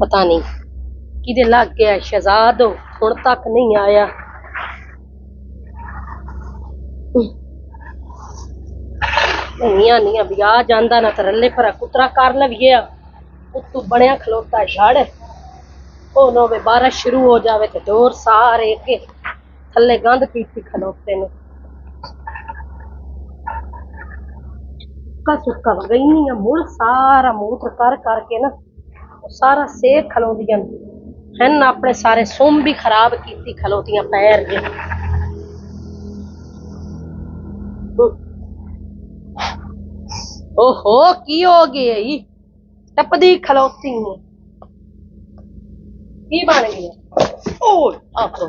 ਪਤਾ ਨਹੀਂ ਕਿਹਦੇ ਲੱਗ ਗਿਆ ਸ਼ਹਿਜ਼ਾਦ ਹੁਣ ਤੱਕ ਨਹੀਂ ਆਇਆ। ਨੀਆਂ ਨੀਆਂ ਵੀ ਆ ਜਾਂਦਾ ਨਾ ਤਰਲੇ ਪਰ ਕੁਤਰਾ ਕਰ ਲਵੀਏ ਉੱਤੋਂ ਬਣਿਆ ਖਲੋਤਾ ਝੜ ਉਹ ਨੋਵੇ ਬਾਰਿਸ਼ ਸ਼ੁਰੂ ਹੋ ਜਾਵੇ ਤੇ ਡੋਰ ਸਾਰੇ ਕੇ ਥੱਲੇ ਗੰਦ ਪੀਤੀ ਖਲੋਤੇ ਨੇ। सुक्का सुक्का वगा इनिया सारा मूत्र कर करके ना सारा सेर खलोंदियाँ हैं अपने सारे सोम भी खराब की खलोतियाँ पैर के। ओहो की हो गए टपदी खलोती है। की बन गया? ओ आप तो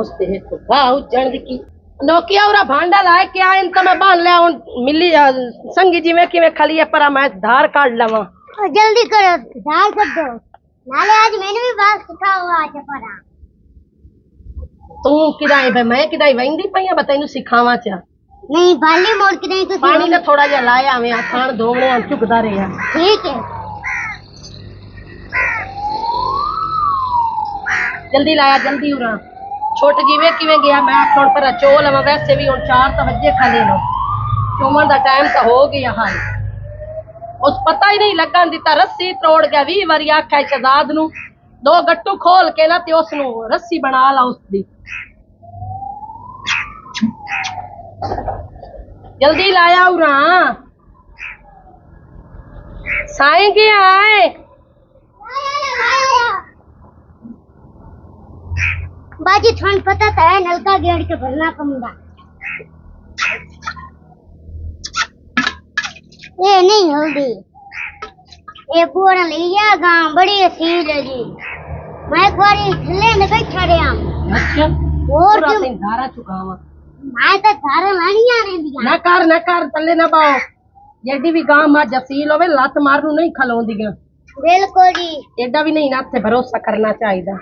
उस देह तो वाह जड़ की नोकिया उरा भांडा लाए क्या इन तमे बान ले लिया मिली संगी जी में कि मैं खाली है पर मैं धार काट लवा। जल्दी करो धार कर दो। नाले आज मैंने भी बाल सुखा हुआ आज पर तू किदाई भाई मैं किदाई वेंदी पईया हाँ, बता इनु सिखावा चा। नहीं बाली मोड़ के नहीं तो पानी ना थोड़ा जा लाए आवे आ खान धोवणे आ चुकदा रे यार ठीक है। जल्दी लाया जल्दी उरा। ਛੁੱਟ ਜਿਵੇਂ ਕਿਵੇਂ ਗਿਆ, ਮੈਂ ਆਖਣ ਪਰ ਚੋ ਲਵਾਂ, ਵੈਸੇ ਵੀ ਹੁਣ 4 ਤਾਂ ਵਜੇ ਖਾ ਲੈ ਚੋਮਣ ਦਾ ਟਾਈਮ ਤਾਂ ਹੋ ਗਿਆ ਹਾਲ ਉਸ ਪਤਾ ਹੀ ਨਹੀਂ ਲੱਗਣ ਦਿੱਤਾ, ਰੱਸੀ ਤੋੜ ਗਿਆ 20 ਵਾਰੀ ਆਖਿਆ ਸ਼ਹਜ਼ਾਦ ਨੂੰ, ਦੋ ਗੱਟੂ ਖੋਲ ਕੇ ਨਾ ਤੇ ਉਸ ਨੂੰ ਰੱਸੀ ਬਣਾ ਲਾ ਉਸ ਦੀ ਜਲਦੀ ਲਾਇਆ ਉਰਾ। ਸਾਈਂ ਗਿਆ ਆਏ बाजी थोड़ा पता था नलका गेड़ के भरना पड़ेगा। ये नहीं हल्दी ये पूरा ले गाँव बड़ी असील है जी। मैं एक बार खिले न बैठा रे अच्छा, और तुम धारा चुकावा मैं तो धारा लानी आ रही दिया ना कर ना कर तल्ले ना बाओ यदि भी गाँव में जसील होवे लात मारनू नहीं खलोंदी बिल्कुल जी। एडा भी नहीं ना भरोसा करना चाहिए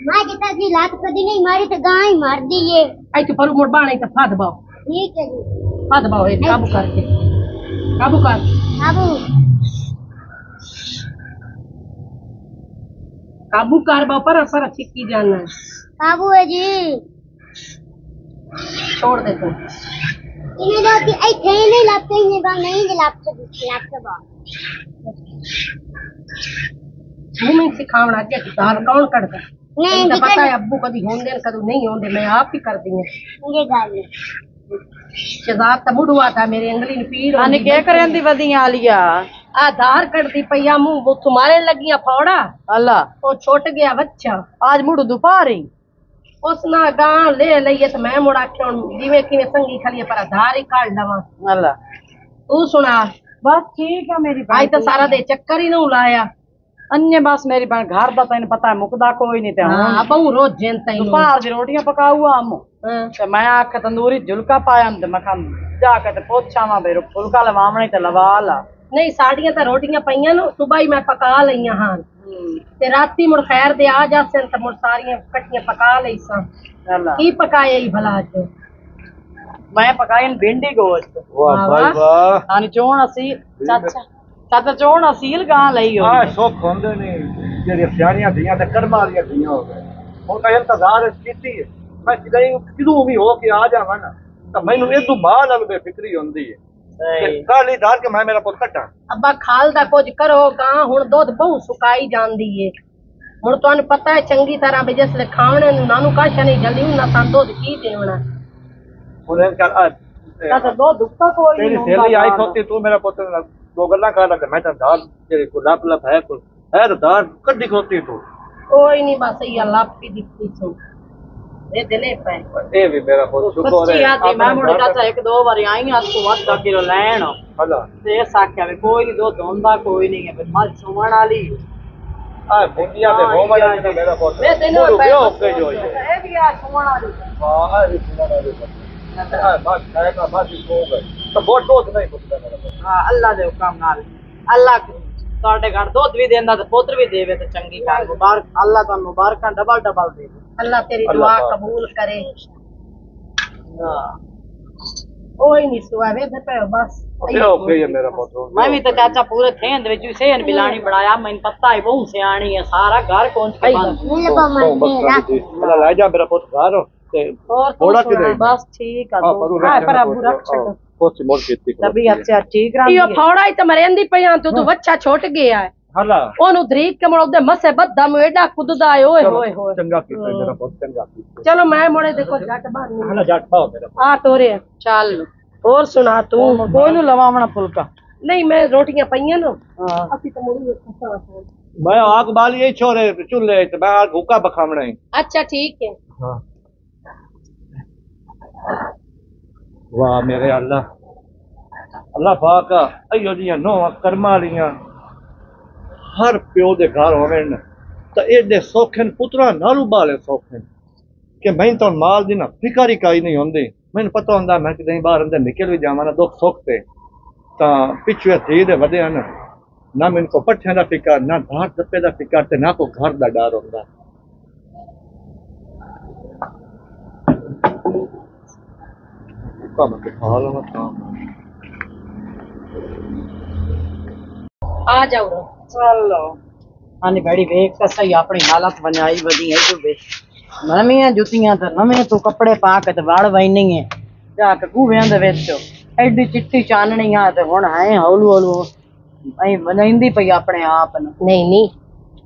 મારી પિતાજી લાત કદી નહીં મારી તો ગાય માર દીએ આઈ ફરું ગોળ બાણે તો ફાદ બાવ ઠીક છે જી ફાદ બાવ એ કાબુ કર કે કાબુ કર કાબુ काबू कार। पर पर छिक्की जाना है। काबू है जी। छोड़ दे तू। इन्हें दो कि ऐ थे नहीं लापते इन्हें बा नहीं लापते लापते बा मुँह में सिखावना के तार कौन करता नहीं ਤੈਨੂੰ ਤਾਂ ਪਤਾ जिक्र ਹੈ ਅੱਬੂ ਕਦੀ ਹੁੰਦੇ ਨੇ ਕਦੋਂ ਨਹੀਂ ਹੁੰਦੇ ਮੈਂ ਆਪ ਹੀ ਕਰਦੀ ਹਾਂ ये गाल ਸ਼ਹਜ਼ਾਦ ਤਾਂ ਮੁੜਵਾ ਤਾਂ ਮੇਰੇ ਅੰਗਲੀ ਨੂੰ ਪੀੜ ਅਨੇ ਕੀ ਕਰਨ ਦੀ ਵਧੀਆਂ ਆਲੀਆ ਆ ਧਾਰ ਕੱਢਦੀ ਪਈਆ ਮੂੰਹ ਉਹ ਤੁਮਾਰੇ ਲੱਗੀਆਂ ਫੌੜਾ ਅੱਲਾ ਉਹ ਛੁੱਟ ਗਿਆ ਬੱਚਾ ਅੱਜ ਮੁੜ ਦੁਪਾਰੀ ਉਸ ਨਾਲ ਗਾਂ ਲੈ ਲਈਏ ਤੇ ਮੈਂ ਮੁੜ ਆਖਿਆ ਹੁਣ ਜਿਵੇਂ ਕਿਵੇਂ ਸੰਗੀ ਖਲੀਏ ਪਰ ਧਾਰ ਹੀ ਕੱਢ ਲਵਾਂ ਅੱਲਾ ਤੂੰ ਸੁਣਾ ਬਸ ਠੀਕ ਆ ਮੇਰੀ ਅੱਜ ਤਾਂ ਸਾਰਾ ਦੇ ਚੱਕਰ ਹੀ ਨੂੰ ਲਾਇਆ अन्य बास मेरी बहन घर दा तैन पता है मुकदा कोई नहीं ते हाँ बहु रोज तो हाँ। मैं आके तंदूरी झुलका पाया हम जाके ते पोछावा बेरो फुलका लवावणे लवा ला नहीं साड़ियाँ ते रोटियाँ पईयां नो सुबह ही मैं पका लिया हाँ। हम्म। राती मुड़ खैर दे आ जासे ते मुड़ सारियाँ कट्टियाँ पका लईसा की पकाए ई भला आज मैं पकाई भिंडी गोश्त। वाह हाँ, भाई वाह। हाँ चोण असी चाचा। ਆਨੀ ਚੋਣ ਅਸੀਲ ਗਾਂ ਲਈ ਆ ਹੋਈ ਸੁੱਖ ਹੁੰਦੇ ਨੇ ਜਿਹੜੇ ਸਿਆਣੀਆਂ ਧੀਆਂ ਤੇ ਕਰਮਾਂ ਵਾਲੀਆਂ ਧੀਆਂ ਹੋ ਗਏ ਹੁਣ ਤਾਂ ਇੰਤਜ਼ਾਰ ਕੀਤੀ ਹੈ। ਮੈਂ ਕਿਦਾਂ ਕਿਦੋਂ ਵੀ ਹੋ ਕੇ ਆ ਜਾਵਾਂ ਨਾ ਤਾਂ ਮੈਨੂੰ ਇਹ ਤੋਂ ਬਾਅਦ ਲੱਗਦੇ ਫਿਕਰੀ ਹੁੰਦੀ ਹੈ। ਕਿ ਕਾਲੀ ਧਾਰ ਕੇ ਮੈਂ ਮੇਰਾ ਪੁੱਤ ਕੱਟਾਂ ਅੱਬਾ ਖਾਲ ਦਾ ਕੁਝ ਕਰੋ ਗਾਂ ਹੁਣ ਦੁੱਧ ਬਹੁ ਸੁਕਾਈ ਜਾਂਦੀ ਏ। ਹੁਣ ਤੁਹਾਨੂੰ ਪਤਾ ਹੈ ਚੰਗੀ ਤਰ੍ਹਾਂ ਵੀ ਜਿਸ ਲੈ ਖਾਵਣੇ ਨੂੰ ਨਾਨੂੰ ਕਾਸ਼ਾ ਨਹੀਂ ਜਲਦੀ ਉਹਨਾਂ ਤਾਂ ਦੁੱਧ ਕੀ ਦੇਵਣਾ ਹੁਣ ਇਹ ਕਰ ਆ, ਚਾਚਾ ਦੋ ਦੁੱਖਾ ਕੋਈ ਤੇਰੀ ਨਹੀਂ ਸਹੇਲੀ ਆਈ ਖੋਤੀ ਤੂੰ ਮੇਰਾ ਪੁੱਤ ਨਾਲ ਦੋ ਗੱਲਾਂ ਕਰ ਲੱਗਾ ਮੈਂ ਤਾਂ ਧਾਰ ਜਿਹੜੇ ਕੋ ਲੱਪ ਲੱਪ ਹੈ ਕੋ ਹੈ ਤਾਂ ਧਾਰ ਕੱਢੀ ਖੋਤੀ ਤੂੰ ਕੋਈ ਨਹੀਂ ਬਸ ਇਹ ਲਾਪੀ ਦਿੱਤੀ ਸੋ ਇਹ ਦਿਲੇ ਪੈ ਇਹ ਵੀ ਮੇਰਾ ਪੁੱਤ ਸ਼ੁਕਰ ਸੱਚੀ ਹੈ ਆਦੀ ਮੈਂ ਮੁੜ ਚਾਚਾ ਇੱਕ ਦੋ ਵਾਰੀ ਆਈ ਆ ਤੂੰ ਵੱਧ ਦਾ ਕਿਲੋ ਲੈਣ ਹਲਾ ਤੇ ਇਹ ਸਾਖਿਆ ਵੀ ਕੋਈ ਨਹੀਂ ਦੁੱਧ ਹੁੰਦਾ ਕੋਈ ਨਹੀਂ ਹੈ ਵੀ ਮੱਝ ਸੁਮਣ ਵਾਲੀ ਆ ਬੁੰਦੀਆਂ ਤੇ ਹੋ ਮੜਾ ਮੇਰਾ ਪੁੱਤ ਵੇ ਤੈਨੂੰ ਮੁੜ ਪੈ- ਵਿਆਹ ਕੇ ਜੋ ਹੈ ਇਹ ਵੀ ਆ ਸੁਮਣ ਵਾਲੀ ਹਾਂ ਇਹ ਸੁਣਾ ਦੇ ਹਾਂ ਬਸ ਖਾਏਗਾ ਬਸ ਹੀ ਸੋ ਗਏ ਤਾਂ ਬਹੁਤ ਬਹੁਤ ਨਹੀਂ ਪੁੱਛਦਾ ਮੇਰਾ ਪੁੱਤ ਹਾਂ ਅੱਲਾ ਦੇ ਹੁਕਮ ਨਾਲ ਅੱਲਾ ਤੁਹਾਡੇ ਘਰ ਦੁੱਧ ਵੀ ਦਿੰਦਾ ਤੇ ਪੁੱਤਰ ਵੀ ਦੇਵੇ ਤੇ ਚੰਗੀ ਗੱਲ ਮੁਬਾਰਕ ਅੱਲਾ ਤੁਹਾਨੂੰ ਮੁਬਾਰਕਾਂ ਡਬਲ ਡਬਲ ਦੇਵੇ ਅੱਲਾ ਤੇਰੀ ਅੱਲਾ ਦੁਆ ਪਾਕ। ਕਬੂਲ ਕਰੇ ਹਾਂ ਉਹ ਹੀ ਨਹੀਂ ਸੁਆ ਵੇ ਤੇ ਪੈ ਬਸ ਇਹ ਹੋ ਗਈ ਹੈ ਮੇਰਾ ਪੁੱਤ ਮੈਂ ਵੀ ਤਾਂ ਚਾਚਾ ਪੂਰੇ ਥੇਂ ਦੇ ਵਿੱਚ ਵੀ ਸੇਨ ਬਿਲਾਣੀ ਬਣਾਇਆ ਮੈਨੂੰ ਪਤਾ ਹੈ ਬਹੁਤ ਸਿਆਣੀ ਹੈ ਸਾਰਾ ਘਰ ਕੋਂਚ ਕੇ ਬੰਦ ਮੇਰੇ ਕੋ ਮਰਜ਼ੀ ਰੱਖ ਬਲਾ ਲੈ ਜਾ ਮੇਰਾ ਪੁੱਤ ਘਰ ਤੇ ਹੋਰ ਥੋੜਾ ਤੂੰ ਕਿਤੇ ਸੁਣਾ? बस ठीक है ਹਾਂ तो ਪਰੂ हाँ, पर अबू रख छो ਕੋਸੀ ਮੋੜ ਕੀਤੀ तबीयत से ठीक रहा ਇਹ ਫੌੜਾ ਹੀ ਤੇ ਮਰਿੰਦੀ ਪਿਆ ਤੂੰ ਤੂੰ ਬੱਚਾ ਛੁੱਟ ਗਿਆ ਹੈ ਹਲਾ ਉਹਨੂੰ ਦਰੀਕ ਕੇ ਮੁੜ ਉਹਦੇ ਮੱਸੇ ਬੱਦਾ ਨੂੰ ਏਡਾ ਕੁੱਦਦਾ ਏ ਓਏ ਹੋਏ ਹੋਏ ਚੰਗਾ ਕੀਤਾ ਮੇਰਾ ਪੁੱਤ ਚੰਗਾ ਕੀਤਾ ਚਲੋ ਮੈਂ ਮੁੜੇ ਦੇਖੋ ਜੱਟ ਬਾਹਰ ਨਹੀਂ ਹਲਾ ਜੱਟ ਪਾਓ ਮੇਰਾ ਪੁੱਤ। ਆ ਤੋਰੇ ਚੱਲ ਹੋਰ ਸੁਣਾ ਤੂੰ कोई नु लवावना फुलका ਨਹੀਂ ਮੈਂ ਰੋਟੀਆਂ ਪਈਆਂ ਨਾ हाँ ਅਸੀਂ ਤਾਂ ਮੁੜੀ ਖਸਾ ਮੈਂ ਆਗ ਬਾਲੀ ਇਹ ਛੋਰੇ ਚੁੱਲੇ ਤੇ ਮੈਂ ਆਗ ਹੁੱਕਾ ਬਖਾਵਣਾ ਹੈ ਅੱਛਾ ਠੀਕ ਹੈ ਹਾਂ ਵਾਹ ਮੇਰੇ ਅੱਲਾ। ਅੱਲਾ ਪਾਕ ਅਯੋ ਦੀਆਂ ਨੋਆਂ ਕਰਮਾਂ ਵਾਲੀਆਂ। ਹਰ ਪਿਓ ਦੇ ਘਰ ਹੋਵਣ, ਤਾਂ ਇਹਦੇ ਸੌਖਨ ਪੁੱਤਰਾਂ ਨਾਲੋਂ ਬਾਲੇ ਸੌਖਨ ਕਿ ਮੈਂ ਤਾਂ ਮਾਲ ਦੀ ਨਾ ਫਿਕਰ ਹੀ ਕਾਈ ਨਹੀਂ ਹੁੰਦੀ। ਮੈਨੂੰ ਪਤਾ ਹੁੰਦਾ ਮੈਂ ਕਿਤੇ ਬਾਹਰ ਅੰਦਰ ਨਿਕਲ ਵੀ ਜਾਵਾਂ ਨਾ ਦੁੱਖ ਸੁੱਖ ਤੇ। ਤਾਂ ਪਿੱਛੇ ਧੀ ਦੇ ਵਧੇ ਹਨ, ਨਾ ਮੈਨੂੰ ਕੋ ਪੱਠਿਆਂ ਦਾ ਫਿਕਰ, ਨਾ ਘਾਟ ਦੱਪੇ ਦਾ ਫਿਕਰ ਤੇ ਨਾ ਕੋ ਘਰ ਦਾ ਡਰ ਹੁੰਦਾ। ਕੰਮ ਤੇ ਖਾ ਲਵਾਂ ਤਾਂ ਆ ਜਾਓ ਰੋ चलो आने बड़ी वेख तो सही अपनी हालत बनाई बदी है जो बे ਨਵੀਆਂ ਜੁੱਤੀਆਂ ਤੇ ਨਵੇਂ ਤੂੰ ਕੱਪੜੇ ਪਾ ਕੇ ਤੇ ਵੜ ਵੈਣੀ ਹੈ ਜਾ ਕੇ ਕੂਵਿਆਂ ਦੇ ਵਿੱਚ ਐਡੀ ਚਿੱਟੀ ਚਾਨਣੀ ਆ ਤੇ ਹੁਣ ਐ ਹੌਲੂ ਹੌਲੂ ਐ ਬਣਾਈਂਦੀ ਪਈ ਆਪਣੇ ਆਪ ਨੂੰ ਨਹੀਂ ਨਹੀਂ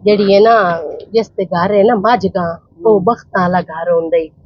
ਜਿਹੜੀ ਹੈ ਨਾ ਜਿਸ ਤੇ ਘਰ ਹੈ ਨਾ ਮੱਝਗਾ ਉਹ ਬਖਤਾਂ ਵਾਲਾ ਘਰ ਹੁੰਦਾ ਈ ਉਹ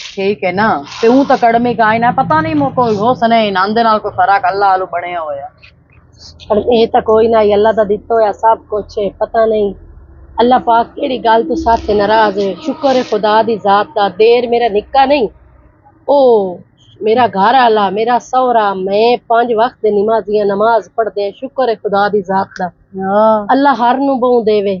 ਠੀਕ ਹੈ ਨਾ ਤੇ ਉਹ ਤਾਂ ਕੜਮੀ ਕਾਇ ਨਾ ਪਤਾ ਨਹੀਂ ਮੋ ਕੋਈ ਹੁਸਨ ਹੈ ਇਨਾਮ ਦੇ ਨਾਲ ਕੋਈ ਫਰਕ ਅੱਲਾ ਆਲੂ ਬਣਿਆ ਹੋਇਆ ਪਰ ਇਹ ਤਾਂ ਕੋਈ ਨਾ ਹੀ ਅੱਲਾਹ ਦਾ ਦਿੱਤਾ ਹੋਇਆ ਸਭ ਕੁਛ ਹੈ ਪਤਾ ਨਹੀਂ ਅੱਲਾਹ ਪਾਕ ਕਿਹੜੀ ਗੱਲ ਤੋਂ ਸਾਥੇ ਨਾਰਾਜ਼ ਹੈ ਸ਼ੁਕਰ ਹੈ ਖੁਦਾ ਦੀ ਜ਼ਾਤ ਦਾ ਦੇਰ ਮੇਰਾ ਨਿੱਕਾ ਨਹੀਂ ਉਹ ਮੇਰਾ ਘਰ ਆਲਾ ਮੇਰਾ ਸਹੁਰਾ ਮੈਂ ਪੰਜ ਵਕਤ ਦੀ ਨਮਾਜ਼ੀਆਂ ਨਮਾਜ਼ ਪੜ੍ਹਦੇ ਹਾਂ। ਸ਼ੁਕਰ ਹੈ ਖੁਦਾ ਦੀ ਜ਼ਾਤ ਦਾ ਹਾਂ ਅੱਲਾਹ ਹਰ ਨੂੰ ਬਹੁ ਦੇਵੇ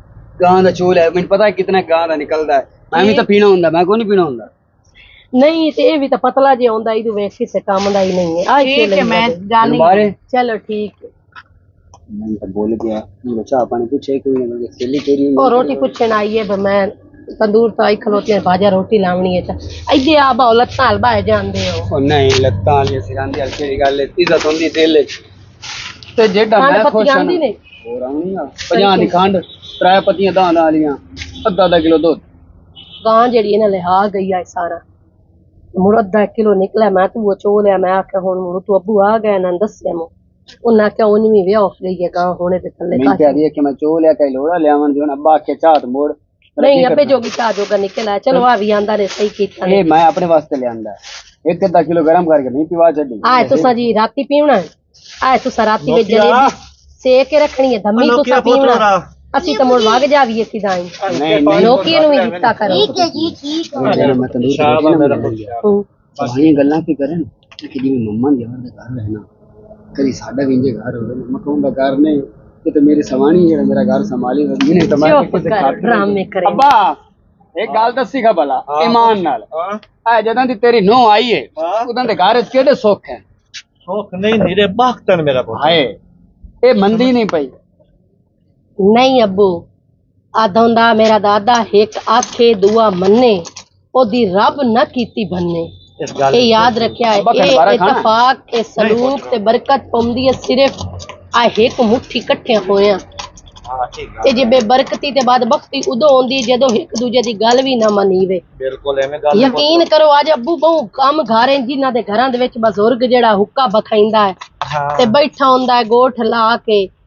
ਗਾਂ ਦਾ ਚੋਲ ਹੈ ਮੈਨੂੰ ਪਤਾ ਹੈ ਕਿਤਨਾ ਗਾਂ ਦਾ ਨਿਕਲਦਾ ਹੈ। ਮੈਂ ਵੀ ਤਾਂ ਪੀਣਾ ਹੁੰਦਾ ਮੈਂ ਕੋਈ ਨਹੀਂ ਪੀਣਾ ਹੁੰਦਾ? ਨਹੀਂ ਤੇ ਇਹ ਵੀ ਤਾਂ ਪਤਲਾ ਜਿਹਾ ਹੁੰਦਾ ਇਹਨੂੰ ਵੇਖ ਕੇ ਕੰਮ ਦਾ ਹੀ ਨਹੀਂ ਹੈ। ਆ ਠੀਕ ਹੈ ਮੈਂ ਜਾਣੀ ਚਲੋ ਠੀਕ ਮੈਂ ਤਾਂ ਬੋਲ ਗਿਆ। ਨਹੀਂ ਬੱਚਾ ਆਪਾਂ ਪੁੱਛੇ ਕੋਈ ਨਹੀਂ ਸੇਲੀ ਤੇਰੀ ਉਹ ਰੋਟੀ ਪੁੱਛਣ ਆਈ ਹੈ ਮੈਂ ਤੰਦੂਰ ਤਾਂ ਆਈ ਖਲੋਤੀ ਹੈ ਬਾਜਾ ਰੋਟੀ ਲਾਉਣੀ ਹੈ ਤਾਂ ਇੱਥੇ ਆ ਬਾਉ ਲੱਤਾਂ ਹਲ ਬਾਏ ਜਾਂਦੇ ਹੋ। ਉਹ ਨਹੀਂ ਲੱਤਾਂ ਵਾਲੀ ਸਿਰਾਂ ਦੀ ਹਲਕੀ ਦੀ ਗੱਲ ਹੈ ਇੱਜ਼ਤ ਹੁੰਦੀ ਦਿਲ ਤੇ ਜਿਹੜਾ ਮੈਂ ਖੁਸ਼ ਹਾਂ ਹੋਰ ਆਉਣੀ ਆ। 50 ਦੀ ਖੰਡ। त्रै पत्तियाँ दान आलियाँ अद्धा अद्धा किलो दुद्ध। गां जेड़ी इन्हें लिहा गई है सारा। मुड़ अद्धा किलो निकले मैं तू चो लिया मैं आख्या हूँ मुड़ तू अबू आ गया ना दस मो। उन्नै आखेआ उन गां होने कि मैं चो लिया लोड़ा जो अब्बा नहीं अबे जोगा निकला चलो हाँ। आ आंदा सही ए मैं अपने वास्ते ले आंदा। एक अद्धा किलो गरम करके नहीं छड़ी आए तुसा जी राती पीवना आए तुसा राती में जलेबी सेक के रखनी है धम्मी पीवना ਅਸੀਂ ਤਾਂ ਮੁੜ ਵਗ ਜਾਵੀਏ ਸਿੱਧਾ ਹੀ। ਨਹੀਂ ਨਹੀਂ। ਲੋਕੀ ਨੂੰ ਵੀ ਦਿੱਤਾ ਕਰੋ ਠੀਕ ਹੈ ਜੀ ਠੀਕ ਹੈ। ਜਿਹੜਾ ਮੈਂ ਤੰਦੂਰ ਸ਼ਾਹ ਦਾ ਮੇਰਾ ਹੂੰ। ਸਾਰੀਆਂ ਗੱਲਾਂ ਕੀ ਕਰਨ? ਕਿ ਜਿਵੇਂ ਮੰਮਾ ਦੇ ਘਰ ਦਾ ਘਰ ਰਹਿਣਾ। ਕਦੀ ਸਾਡਾ ਵੀ ਇੰਜੇ ਘਰ ਹੋਵੇ ਮੈਂ ਕਹੂੰਗਾ ਘਰ ਨਹੀਂ ਕਿ ਤੇ ਮੇਰੇ ਸਵਾਣੀ ਜਿਹੜਾ ਮੇਰਾ ਘਰ ਸੰਭਾਲੀ ਜਿਹਨੇ ਤਮਾਮ ਕਿਸੇ ਖਾਤਰ ਡਰਾਮੇ ਕਰੇ। ਅੱਬਾ ਇੱਕ ਗੱਲ ਦੱਸੀ ਖਾ ਭਲਾ ਇਮਾਨ ਨਾਲ। ਆ ਜਦੋਂ ਦੀ ਤੇਰੀ ਨੂੰ ਆਈ ਏ ਉਦੋਂ ਦੇ ਘਰ ਕਿਹੜੇ ਸੁੱਖ ਹੈ? ਸੁੱਖ ਨਹੀਂ ਨੀਰੇ ਬਾਖਤਨ ਮੇਰਾ ਪੁੱਤ। ਹਾਏ ਇਹ ਮੰਦੀ ਨਹੀਂ ਪਈ। ਆਦੌਂਦਾ ਮੇਰਾ ਦਾਦਾ ਇੱਕ ਆਖੇ ਦੁਆ ਮੰਨੇ ਉਹਦੀ ਰੱਬ ਨਾ ਕੀਤੀ ਬੰਨੇ ਇਸ ਗੱਲ ਇਹ ਯਾਦ ਰੱਖਿਆ ਅੱਬਾ ਇਹ ਖੰਡਵਾਰਾ ਖਾਣਾ? ਇਤਫਾਕ ਇਹ ਸਲੂਕ ਤੇ ਬਰਕਤ ਪਾਉਂਦੀ ਹੈ ਸਿਰਫ ਆ ਇੱਕ ਮੁੱਠੀ ਇਕੱਠੇ ਹੋਇਆ ਹਾਂ ਠੀਕ ਆ ਤੇ ਜੇ ਬੇਬਰਕਤੀ ਤੇ ਬਾਦ ਬਖਤੀ ਉਦੋਂ ਆਉਂਦੀ ਜਦੋਂ ਇੱਕ ਦੂਜੇ ਦੀ ਗੱਲ ਵੀ ਨਾ ਮੰਨੀਵੇ ਬਿਲਕੁਲ ਐਵੇਂ ਗੱਲ ਯਕੀਨ ਕਰੋ ਅੱਜ ਅੱਬੂ ਬਹੁ ਕੰਮ ਘਾਰੇ ਜਿਨ੍ਹਾਂ ਦੇ ਘਰਾਂ ਦੇ ਵਿੱਚ ਬਜ਼ੁਰਗ ਜਿਹੜਾ ਹੁੱਕਾ ਬਖਾਈਂਦਾ ਹੈ ਹਾਂ ਤੇ ਬੈਠਾ ਹੁੰਦਾ ਹੈ ਗੋਠ ਲਾ ਕੇ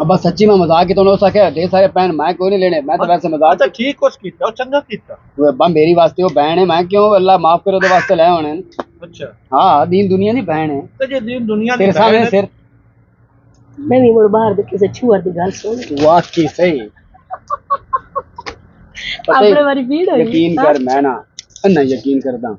अब बस सच्ची में मज़ाक ही तो नहीं हो सके। ढेर सारे पैन मैं क्यों नहीं लेने? मैं तो वैसे मज़ाक अच्छा ठीक कुछ कीता? चंगा कीता? वे बम मेरी वास्ते वो बहन है मैं क्यों अल्लाह माफ़ करो दे वास्ते ले होने अच्छा। हाँ दीन दुनिया नहीं बहन है। तो जे दीन दुनिया दी तेरे सामने सिर मैं भी मुड़ बाहर देखे से छुआ दी गल सुन। वाह की सही अपने बारी भीड़ है यकीन कर मैं ना ना यकीन करता हूँ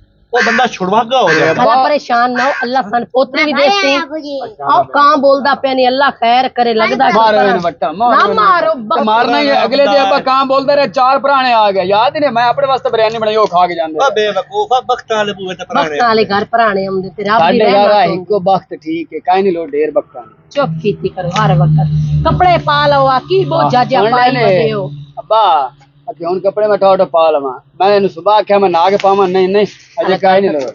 बंदा छुड़वागा हो जाए परेशान ना हो अल्लाह सन पोतरी भी देखते और काम बोलदा पे नहीं अल्लाह खैर करे लगदा मारो ना मारो तो मारना ही अगले दे आपा काम बोलदा रहे चार पुराने आ गए याद ही नहीं मैं अपने वास्ते बिरयानी बनाई ओ खा के जांदे बे बेवकूफा बख्त वाले पूरे ते पुराने। बख्त वाले घर पुराने हमदे तेरा भी साडे यार इको बख्त ठीक है काई नहीं लो ढेर बख्त चुप कीती करो हर वक्त। कपड़े पा लो आकी बोझा जा पाई बदे हो। अब्बा अभी उनके कपड़े में ಅದೇ ಅವ್ನ ಕಪ್ಪಡೆ ಮಟ್ಟ ಆಟ ಪಾಲಮ ನಾನು ಸುಬಾ ಕ್ಯಾಮ ನಾಗ नहीं ನೈ ನೈ ಅದೇ नहीं लगा।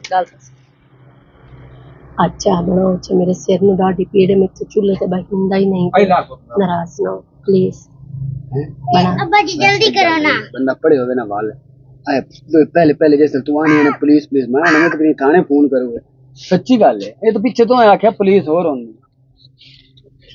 अच्छा बनो अच्छा मेरे सिर में डाटी पीड़े में तो चुल्ले से बहिंदा ही नहीं। नाराज़ ना हो प्लीज़ अब्बा जी जल्दी करो ना। बनना पड़े गए ना वाले आए तो पहले पहले जैसे तू आनी है ना पुलिस पुलिस मना ना मैं तो थाने फ़ोन करूँगा। सच्ची बात है। ये तो पीछे तो आख्या पुलिस और होनी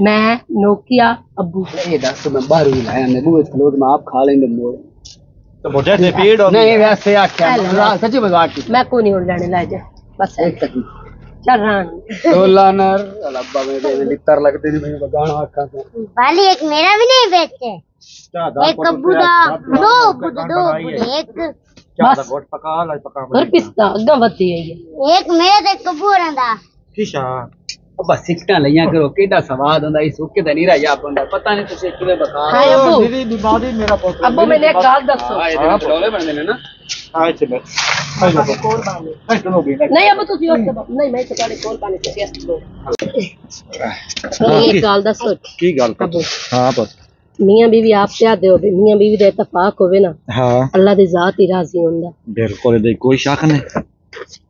मैं नोकिया अबू। ये दस मैं बाहर ही लाया मैं मुँह खलो तो मैं आप खा लेंगे मोर। तो मुझे रिपीट और नहीं वैसे आ क्या आख्या सच मज़ाक की। मैं को नहीं उड़ जाने लाए जा। बस। एक तक चल रहा डॉलर अल्लाह में दे लितर लगते नहीं मैं गाना आखा वाली एक मेरा भी नहीं बेचते। एक बुढ़ा दो बुढ़ा दो एक। बस। पका ला पका फिर किसका? बत्ती है ये। एक मेरे कबूर आंदा किशा। अब्बा सिकटा लिया करो केडा स्वाद ਹੁੰਦਾ ਇਸ ਸੁੱਕੇ ਦਾ ਨਹੀਂ ਰਾਇਆ ਬੰਦਾ ਪਤਾ ਨਹੀਂ ਤੁਸੀਂ ਕਿਵੇਂ ਬਖਾ ਹਾਏ ਅੱਬੂ मेरी बीमारी मेरा पुत ਅੱਬੂ ਮੈਨੂੰ ਇੱਕ ਗੱਲ ਦੱਸੋ ਹਾਂ ਇਹਦੇ ਵਿੱਚ ਡੋਲੇ ਬਣਦੇ ਨੇ ਨਾ हां इसे मैं हाय लो ਕੋਲ ਬਾਣੇ हाय सुनो भी ਨਹੀਂ ਅੱਬੂ ਤੁਸੀਂ ਉਸ ਤੋਂ ਨਹੀਂ ਮੈਂ ਤੁਹਾਡੇ ਕੋਲ ਪਾਣੀ ਤੁਸੀਂ ਇਸ ਤੋਂ ਇੱਕ ਗੱਲ ਦੱਸੋ की गल ਅੱਬੂ हां पुत ਮੀਆਂ ਬੀਵੀ ਆਪ ਪਿਆਦੇ ਹੋਵੇ ਮੀਆਂ ਬੀਵੀ ਦਾ ਇਤਫਾਕ ਹੋਵੇ ਨਾ हां ਅੱਲਾ ਦੀ ਜ਼ਾਤ ਹੀ ਰਾਜ਼ੀ ਹੁੰਦਾ बिल्कुल दे कोई शक नहीं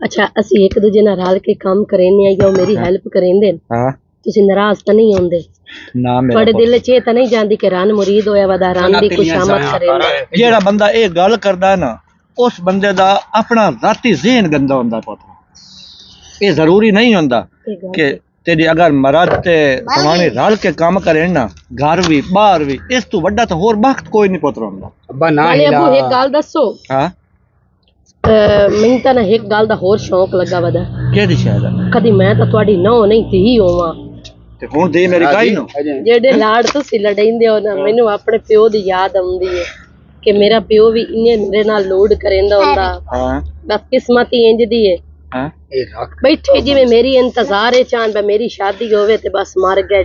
ਅੱਛਾ ਅਸੀਂ ਇੱਕ ਦੂਜੇ ਨਾਲ ਰਲ ਕੇ ਕੰਮ ਕਰੇਨੇ ਆ ਜਾਂ ਉਹ ਮੇਰੀ ਹੈਲਪ ਕਰੇਂਦੇ ਨੇ? हां ਤੁਸੀਂ ਨਾਰਾਜ਼ ਤਾਂ ਨਹੀਂ ਹੁੰਦੇ? ना ਤੁਹਾਡੇ ਦਿਲ 'ਚ ਇਹ ਤਾਂ ਨਹੀਂ ਜਾਂਦੀ ਕਿ ਰਨ ਮੁਰੀਦ ਹੋਇਆ ਵਦਾ ਰਨ ਦੀ ਖੁਸ਼ਾਮਦ ਕਰੇਂਦੇ? ਜਿਹੜਾ ਬੰਦਾ ਇਹ ਗੱਲ ਕਰਦਾ ਨਾ ਉਸ ਬੰਦੇ ਦਾ ਆਪਣਾ ਰਾਤੀ ਜ਼ਿਹਨ ਗੰਦਾ ਹੁੰਦਾ ਪੁੱਤ। ਇਹ ਜ਼ਰੂਰੀ ਨਹੀਂ ਹੁੰਦਾ ਕਿ ਤੇਰੀ ਅਗਰ ਮਰਦ ਤੇ ਸਵਾਣੀ ਰਲ ਕੇ ਕੰਮ ਕਰੇ ਨਾ ਘਰ ਵੀ ਬਾਹਰ ਵੀ ਇਸ ਤੋਂ ਵੱਡਾ ਤਾਂ ਹੋਰ ਬਖਤ ਕੋਈ ਨਹੀਂ ਪੁੱਤਰ ਹੁੰਦਾ ਅੱਬਾ ਨਾ ਅੱਬੂ ਇੱਕ ਗੱਲ ਦੱਸੋ। ਹਾਂ? ਮੈਨੂੰ ਤਾਂ ਨਾ ਇੱਕ ਗੱਲ ਦਾ ਹੋਰ ਸ਼ੌਂਕ ਲੱਗਾ ਵਦਾ ਕਿਹਦੀ ਸ਼ਾਇਦ? ਆ? ਕਦੀ ਮੈਂ ਤਾਂ ਤੁਹਾਡੀ ਨੌ ਨਹੀਂ ਧੀ ਹੋਵਾਂ। ਤੇ ਹੁਣ ਦੇ ਮੇਰੀ ਗਾਈ ਨੂੰ? ਜਿਹੜੇ ਲਾੜ ਤੁਸੀਂ ਲੜਾਈਂਦੇ ਹੋ ਨਾ ਮੈਨੂੰ ਆਪਣੇ ਪਿਓ ਦੀ ਯਾਦ ਆਉਂਦੀ ਹੈ ਕਿ ਮੇਰਾ ਪਿਓ ਵੀ ਇੰਨੇ ਮੇਰੇ ਨਾਲ ਲੋਡ ਕਰੇਂਦਾ ਹੁੰਦਾ। ਹਾਂ। ਬਸ ਕਿਸਮਤ ਹੀ ਇੰਜ ਦੀ ਹੈ ਹਾਂ। ਇਹ ਰੱਖ। ਬੈਠੇ ਜਿਵੇਂ ਮੇਰੀ ਇੰਤਜ਼ਾਰ ਹੈ ਚਾਨ ਬਾ ਮੇਰੀ ਸ਼ਾਦੀ ਹੋਵੇ ਤੇ ਬਸ ਮਰ ਗਏ।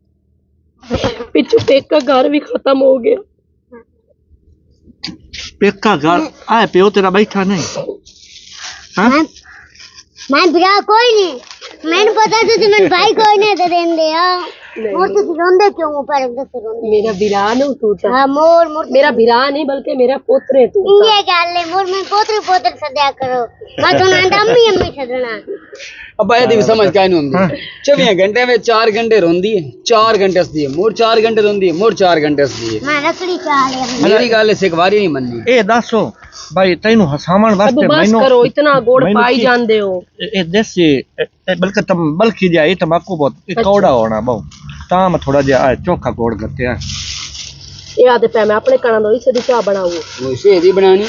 पिछू पेक का घर भी खत्म हो गया। पेक का घर? आए प्यो तेरा बैठा नहीं। हाँ? मैं, मैं कोई नहीं। मैंने पता था तुम्हें भाई कोई नहीं तो देन दिया हाँ। मोर तो क्यों ऊपर मेरा तू हाँ मोर मोर तो मेरा बल्कि मेरा है तू ये मोर में सदा करो। मैं तो ना अम्मी अम्मी सदना अब आया दी समझ नहीं होंदी चौबीस घंटे में चार घंटे रोंदी है चार घंटे हसदी है मोर चार घंटे रोंदी है मोर चार घंटे हसदी है। मैं रखड़ी चाल है। मेरी गल से एक बारी नहीं मननी। ए दसो ਭਾਈ ਤੈਨੂੰ ਹਸਾਉਣ ਵਾਸਤੇ ਮੈਨੂੰ ਕਰੋ ਇਤਨਾ ਗੋੜ ਪਾਈ ਜਾਂਦੇ ਹੋ। ਇਹ ਦੇਸੀ ਬਲਕਿ ਤਮ ਬਲਕਿ ਜਾਈ ਤਮਾਕੂ ਬਹੁਤ ਇਹ ਕੌੜਾ ਹੋਣਾ ਬਹੁ। ਤਾਂ ਮੈਂ ਥੋੜਾ ਜਿਹਾ ਚੋਖਾ ਗੋੜ ਕਰਤੇ ਆ ਇਹ ਆਦੇ ਪੈ ਮੈਂ ਆਪਣੇ ਕਣਾਂ ਦਾ ਸਦੀ ਚਾਹ ਬਣਾਉਂ ਉਹ ਸੇਦੀ ਬਣਾਣੀ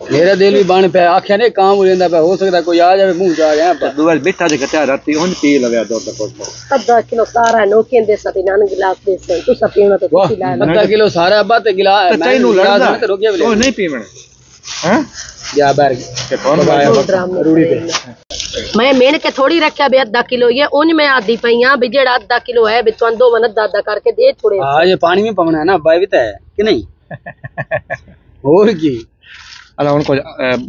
मेरा दिल भी बन पे आख्या नहीं काम हो जांदा पे हो सकता कोई आ जावे मुँह जा गया पर दुआ बिठा जे कटा राती उन पी लवे दो तक अद्धा किलो सारा नो के दे सती नान गिलास दे से तू सब पीना तो पी ला अद्धा किलो सारा अब्बा ते तो गिलास मैं तैनू लड़दा? तो रुक गया ओ नहीं पीवण। हैं? या बार के कौन बाया रूड़ी पे मैं मेन के थोड़ी रखा बे अद्धा किलो ये उन में आधी पईया भी जेड़ा अद्धा किलो है बे तुम दो वन अद्धा अद्धा करके दे छोड़े हाँ ये पानी में पवना है ना बाय भी तो है कि नहीं? और की? ಅಲ್ಲ ಅವ್ನ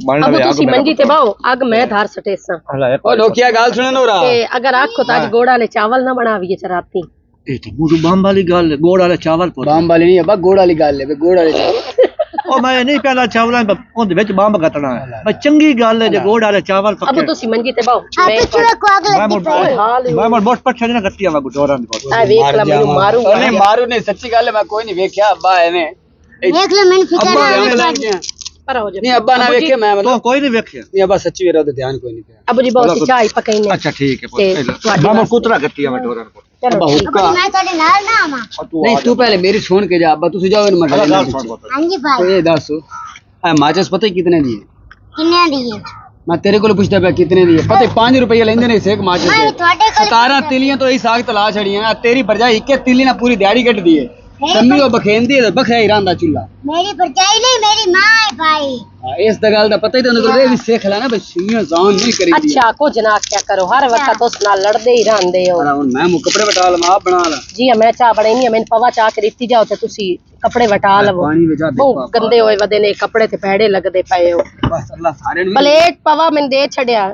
ಬಾಂಡ अब तुसी मंजी ते बाओ आग मैं धार सटे सटेसा ओ लोकिया गाल सुने नो रा ए अगर आखो ताज गोड़ा ने चावल ना बनाविए चराती ए तो गुरु बाम वाली गाल गोड़ा वाला चावल पर बाम वाली नहीं अब्बा गोड़ा वाली गाल है गोड़ा वाले चावल ओ मैं नहीं पहला चावल है ओंदे विच बाम कटना है मैं चंगी गाल है जे गोड़ा वाले चावल पके अब तुसी मंजी ते बाओ आप चुरा को आग लगी पे मैं मैं बहुत पछे ना गत्ती आवा गोड़ा ने आ वेख ला मैं मारू नहीं मारू नहीं सच्ची गाल है मैं कोई नहीं वेख्या अब्बा एने देख लो मैंने फिकर आ ਆ एवें ਗਿਆ लग गया ਪਰ ਹੋ ਜਾ नहीं अब्बा ना वेखे मैं मतलब ਤੂੰ ਕੋਈ ਨਹੀਂ ਵੇਖਿਆ नहीं अब्बा सच्ची मेरा तो ध्यान कोई नहीं पिया ਅਬੂ ਜੀ ਬਹੁਤ ਚਾਹ ਹੀ ਪਕਾਈਨੇ ਅੱਛਾ ਠੀਕ ਹੈ ਤੇ ਪੁੱਤ ਤੁਹਾਡੀ ਮੈਂ ਵਾਸਤੇ- ਕੁਤਰਾ ਗੱਤੀਆਂ ਵਾ ਡੋਰਾਂ ਕੋਲ ਚਲੋ अब्बा ਠੀਕ। हुक्का ਮੈਂ ਤੁਹਾਡੇ ਨਾਲ ਨਾ ਆਵਾਂ नहीं तू पहले मेरी छोड़ के जा अब्बा तुझे जाओ इन ਅਲਾ मर ਗੱਲ ਸੁਣ ਪੁੱਤ ਹਾਂਜੀ तो ਭਾਈ ये दस आ माचिस पता ही कितने दिए ਕਿੰਨੇ ਦੀ ਹੈ मैं तेरे को पूछता पे कितने दिए पता ही पांच रुपये लेंदे नहीं सेक माचिस ਮੈਂ के ਤੁਹਾਡੇ ਕੋਲ सतारह तिलियां तो यही साग तला छड़ियां आ तेरी भरजाई इक्के तिली ना पूरी दिहाड़ी कट दी है ਸੰਮੀ ਉਹ ਬਖੇਂਦੀ ਤੇ ਬਖਿਆ ਇਰਾਨ ਦਾ ਚੁੱਲਾ ਮੇਰੀ ਪਰਚਾਈ ਨਹੀਂ ਮੇਰੀ ਮਾਂ ਹੈ ਭਾਈ। ਹਾਂ, ਇਸ ਦਾ ਗੱਲ ਦਾ ਪਤਾ ਹੀ ਤੈਨੂੰ ਗੁਰਦੇ ਵੀ ਸਿੱਖ ਲੈਣਾ ਬਈ ਸ਼ੀਆਂ ਜ਼ਾਨ ਨਹੀਂ ਕਰੀਦੀ ਅੱਛਾ ਕੁਝ ਨਾ ਆਖਿਆ ਕਰੋ ਹਰ ਵਕਤ ਉਸ ਨਾਲ ਲੜਦੇ ਹੀ ਰਹਿੰਦੇ ਹੋ। ਪਰ ਹੁਣ ਮੈਂ ਮੂੰ ਕੱਪੜੇ ਵਟਾ ਲਵਾਂ ਆਪ ਬਣਾ ਲਾ। ਜੀ ਮੈਂ ਚਾਹ ਬਣਾਈ ਨਹੀਂ ਮੈਨੂੰ ਪਵਾ ਚਾਹ ਕੇ ਦਿੱਤੀ ਜਾਓ ਤੇ ਤੁਸੀਂ ਕੱਪੜੇ ਵਟਾ ਲਵੋ। ਪਾਣੀ ਵਿੱਚ ਦੇ ਬਹੁਤ ਗੰਦੇ ਹੋਏ ਵਦੇ ਨੇ ਕੱਪੜੇ ਤੇ ਪੈੜੇ ਲੱਗਦੇ ਪਏ ਹੋ। ਬਸ ਅੱਲਾ ਸਾਰਿਆਂ ਨੂੰ ਭਲੇਟ ਪਵਾ ਮੈਨੂੰ ਦੇ ਛੜਿਆ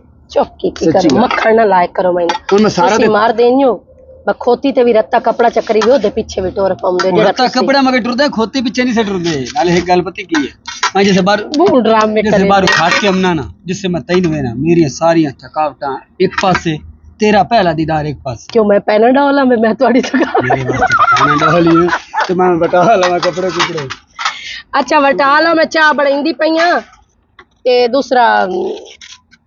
चौकी थी करो मखण ना लायक करो मैंने। तो सारा दे मार देनियो ब खोती ते भी रत्ता कपड़ा चकरी वियो दे पीछे भी टोर पम दे रत्ता कपड़ा मगे टुरदे खोती पीछे नहीं से टुरदे। नाले एक गल पता की है? मैं जैसे बार बूढ़ राम में जैसे बार खाट के हमना ना जिससे मैं तई हुए ना मेरी सारी थकावटा एक पासे तेरा पहला दीदार एक पास। क्यों मैं पैनाडा हाँ, वाला मैं मैं थोड़ी पैनाडा वाली हूँ तो मैं बटा वाला हाँ, मैं कपड़े कुपड़े। अच्छा बटा वाला हाँ, मैं चाह बड़ींदी पईया ते दूसरा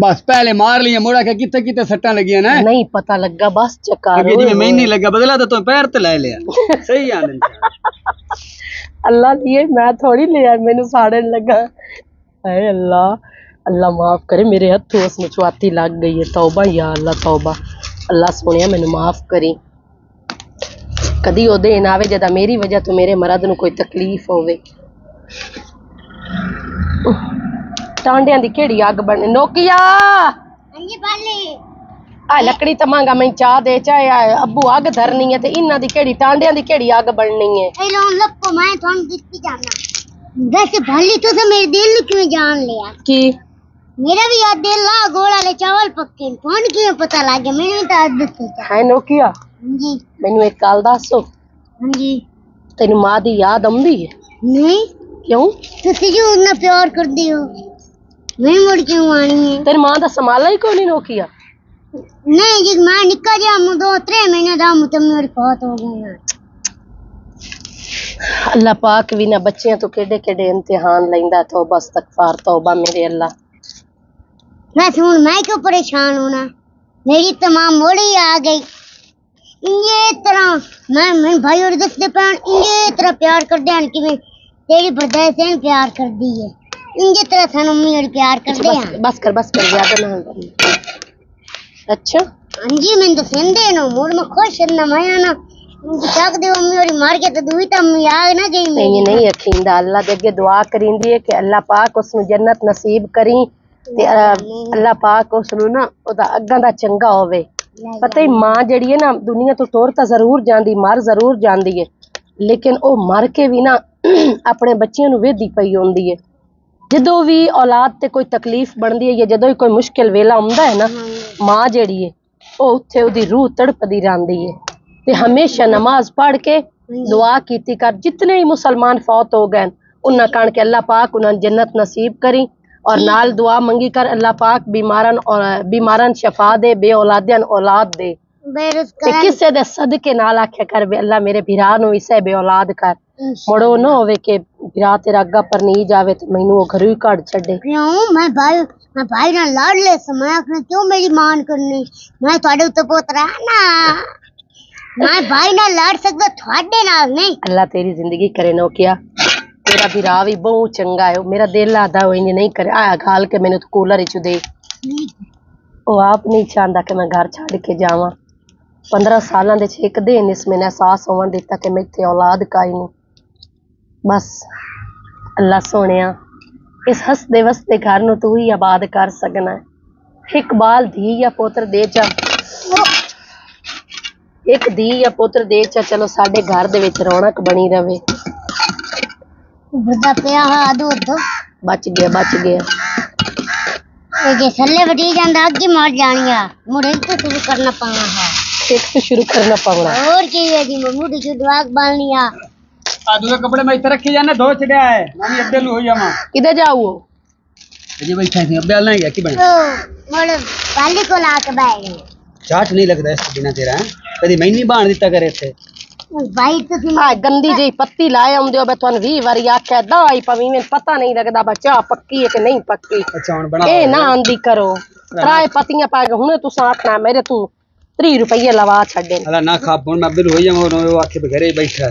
बस पहले मार लिया मुड़ा क्या कितने कितने सट्टा लगी ना? नहीं पता लगा बस चक्कर में महीने लगा बदला तो तुम पैर तो ले लिया सही आनंद। अल्लाह लिए मैं थोड़ी ले लिया मैंने साड़े लगा अरे अल्लाह अल्लाह माफ़ करे मेरे हाथ तो उसमें मचवाती लग गई है। तौबा या अल्लाह तौबा। अल्लाह सुने मैंने माफ़ करी। कभी ओ दिन आवे जदा मेरी वजह तो मेरे मर्द न कोई तकलीफ़ होवे। ਟਾਂਡਿਆਂ ਦੀ ਕਿਹੜੀ ਅੱਗ ਬਣ ਨੋਕੀਆ ਹਾਂਜੀ ਬਾਲੀ ਆ ਲੱਕੜੀ ਤਮਾਂਗਾ ਮੈਂ ਚਾਹ ਦੇ ਚਾਹੇ ਆ ਅੱਬੂ ਅੱਗ ਧਰਨੀ ਹੈ ਤੇ ਇਹਨਾਂ ਦੀ ਕਿਹੜੀ ਟਾਂਡਿਆਂ ਦੀ ਕਿਹੜੀ ਅੱਗ ਬਣਨੀ ਹੈ ਇਹ ਲੋਨ ਲੱਪੋ ਮੈਂ ਤੁਹਾਨੂੰ ਦਿੱਤੀ ਜਾਣਾ वैसे भाली तो से मेरे दिल ਨੂੰ ਕਿਵੇਂ ਜਾਣ ਲਿਆ ਕੀ ਮੇਰਾ ਵੀ ਆ ਦਿਲ ਆ ਗੋਲ ਵਾਲੇ ਚਾਵਲ ਪੱਕੇ ਨੇ। ਤੁਹਾਨੂੰ ਕਿਵੇਂ ਪਤਾ ਲੱਗ ਗਿਆ ਮੈਨੂੰ ਵੀ ਤਾਂ ਆਦਤ ਸੀ ਹੈ ਨੋਕੀਆ ਹਾਂਜੀ ਮੈਨੂੰ ਇੱਕ ਗੱਲ ਦੱਸੋ ਹਾਂਜੀ ਤੈਨੂੰ ਮਾਂ ਦੀ ਯਾਦ ਆਉਂਦੀ ਹੈ ਨਹੀਂ ਕਿਉਂ ਤੁਸੀਂ ਜੋ ਉਹਨਾਂ ਪਿਆਰ ਕਰਦੇ ਹੋ ਮੈਂ ਮੁੜ ਕਿਉਂ ਆਣੀ ਹੈ ਤੇਰੀ ਮਾਂ ਦਾ ਸੰਭਾਲਾ ਹੀ ਕੋਈ ਨਹੀਂ ਨੋਕੀਆ ਨਹੀਂ ਜੀ ਮੈਂ ਨਿੱਕਾ ਜਿਹਾ mu ਦੋ tre ਮਹੀਨੇ ਦਾ mu ਤੇ ਮੇਰੀ ਫੌਤ ਹੋ ਗਈ ਹੈ ਅੱਲਾ ਪਾਕ ਵੀ ਨਾ ਬੱਚਿਆਂ ਤੋਂ ਕਿਹੜੇ ਕਿਹੜੇ ਇਮਤਿਹਾਨ ਲੈਂਦਾ ਤੌਬਾ ਇਸਤਗਫਾਰ ਤੌਬਾ ਮੇਰੇ ਅੱਲਾ वैसे हूँ मैं क्यों परेशान होना मेरी तमाम मोड़ी आ गई इंजे तरह मैं मैं भाई और दसते पैन इंजे तरह प्यार कर दे कि मैं तेरी बजाय से न प्यार कर दी है इनके तरह था मम्मी और प्यार अच्छा, कर दे बस, बस कर बस कर ज़्यादा ना अच्छा? हाँ जी मैं तो सेंदे नो मोर में खुश है ना माया ना चाक दे मम्मी और मार के तो दुई तम तो मम्मी ना गई मैं। नहीं नहीं अखींदा अल्लाह दे के दुआ करिंदी है कि अल्लाह पाक उसको जन्नत नसीब करी ते अल्लाह पाक उसनु ना ओदा अगा दा चंगा होवे। पता ही माँ जड़ी है ना दुनिया तो तौर ता ज़रूर जांदी मर ज़रूर जांदी है लेकिन ओ मर के भी ना अपने बच्चियाँ नु वेदी पई होंदी है। ਜਦੋਂ ਵੀ ਔਲਾਦ ਤੇ ਕੋਈ ਤਕਲੀਫ ਬਣਦੀ ਹੈ ਜਾਂ ਜਦੋਂ ਵੀ ਕੋਈ ਮੁਸ਼ਕਿਲ ਵੇਲਾ ਆਉਂਦਾ ਹੈ ਨਾ ਮਾਂ ਜਿਹੜੀ ਹੈ ਉਹ ਉੱਥੇ ਉਹਦੀ ਰੂਹ ਤੜਪਦੀ ਰਹਿੰਦੀ ਹੈ ਤੇ ਹਮੇਸ਼ਾ ਨਮਾਜ਼ ਪੜ੍ਹ ਕੇ ਦੁਆ ਕੀਤੀ ਕਰ ਜਿਤਨੇ ਹੀ ਮੁਸਲਮਾਨ ਫੌਤ ਹੋ ਗਏ ਉਹਨਾਂ ਕਣ ਕੇ ਅੱਲਾਹ ਪਾਕ ਉਹਨਾਂ ਨੂੰ ਜੰਨਤ ਨਸੀਬ ਕਰੀ ਔਰ ਨਾਲ ਦੁਆ ਮੰਗੀ ਕਰ ਅੱਲਾਹ ਪਾਕ ਬਿਮਾਰਾਂ ਔਰ ਬਿਮਾਰਾਂ ਨੂੰ ਸ਼ਫਾ ਦੇ ਬੇ ਔਲਾਦਿਆਂ ਨੂੰ ਔਲਾਦ ਦੇ ਤੇ बेरोजगार ਕਿਸੇ ਦੇ ਸਦਕੇ ਨਾਲ ਆਖਿਆ ਕਰ ਵੀ ਅੱਲਾ ਮੇਰੇ ਭਰਾ ਨੂੰ ਵੀ ਸਹਿ ਬੇ ਔਲਾਦ ਵਿਆਹ ਤੇਰਾ ਅੱਗਾ ਪਰ ਨਹੀਂ ਜਾਵੇ ਤੇ ਮੈਨੂੰ ਉਹ ਘਰੋਂ ਹੀ ਕੱਢ ਛੱਡੇ। ਕਿਉਂ? ਮੈਂ ਭਾਈ ਮੈਂ ਭਾਈ ਨਾਲ ਲੜ ਲੈ ਸਮਾਂ ਆਖਣਾ ਕਿਉਂ ਮੇਰੀ ਮਾਨ ਕਰਨੀ? ਮੈਂ ਤੁਹਾਡੇ ਉੱਤੇ ਪੋਤਰਾ ਨਾ ਮੈਂ ਭਾਈ ਨਾਲ ਲੜ ਸਕਦਾ ਤੁਹਾਡੇ ਨਾਲ ਨਹੀਂ। ਅੱਲਾ ਤੇਰੀ ਜ਼ਿੰਦਗੀ ਕਰੇ ਨੋਕਿਆ ਤੇਰਾ ਵੀ ਰਾਹ ਵੀ ਬਹੁਤ ਚੰਗਾ ਹੈ। ਮੇਰਾ ਦਿਲ ਲਾਦਾ ਉਹ ਨਹੀਂ ਕਰ। ਆਇਆ ਖਾਲ ਕੇ ਮੈਨੂੰ ਤੂੰ ਕੂਲਰ ਵਿੱਚ ਦੇ। ਉਹ ਆਪ ਨਹੀਂ ਚਾਹੁੰਦਾ ਕਿ ਮੈਂ ਘਰ ਛੱਡ ਕੇ ਜਾਵਾਂ। 15 ਸਾਲਾਂ ਦੇ ਚ ਇੱਕ ਦਿਨ ਇਸ ਮੈਨੂੰ ਅਹਿਸਾਸ ਦਿੱਤਾ ਕਿ ਮੈਂ ਔਲਾਦ ਕਾਈ ਬਸ ਅੱਲਾ ਸੋਹਣਿਆ ਇਸ ਹੱਸਦੇ ਵਸਦੇ ਘਰ ਨੂੰ ਤੂੰ ਹੀ ਆਬਾਦ ਕਰ ਸਕਣਾ ਹੈ ਇੱਕ ਬਾਲ ਧੀ ਜਾਂ ਪੁੱਤਰ ਦੇ ਜਾ ਇੱਕ ਧੀ ਜਾਂ ਪੁੱਤਰ ਦੇ ਚਾ ਚਲੋ ਸਾਡੇ ਘਰ ਦੇ ਵਿੱਚ ਰੌਣਕ ਬਣੀ ਰਵੇ बुढ़ा पिया हा दो दो ਬਚ ਗਿਆ ਬਚ ਗਿਆ ये जे सल्ले वटी जांदा अगे मर जानिया मुड़े तो शुरू करना पाना है ਇੱਕ ਤੋਂ ਸ਼ੁਰੂ ਕਰਨਾ ਪਵਣਾ और की है जी मुड़ी जो दुआक बालनिया आ आधो कपड़े में इतना रखे जाने धो छड़े आए मामी अब डालू हो जा माँ। किधर जाओ अजय भाई खाए अब डालना है क्या बने? मोड़ वाले को ला के बैठे चाट नहीं लगता इसको बिना तेरा कभी मैं नहीं बाण देता करे थे तो पता नहीं लगता है अच्छा, ना आंदी करो। त्राए पतियाँ पा के मेरे तू 3 रुपये लवा छड़े खा बैठा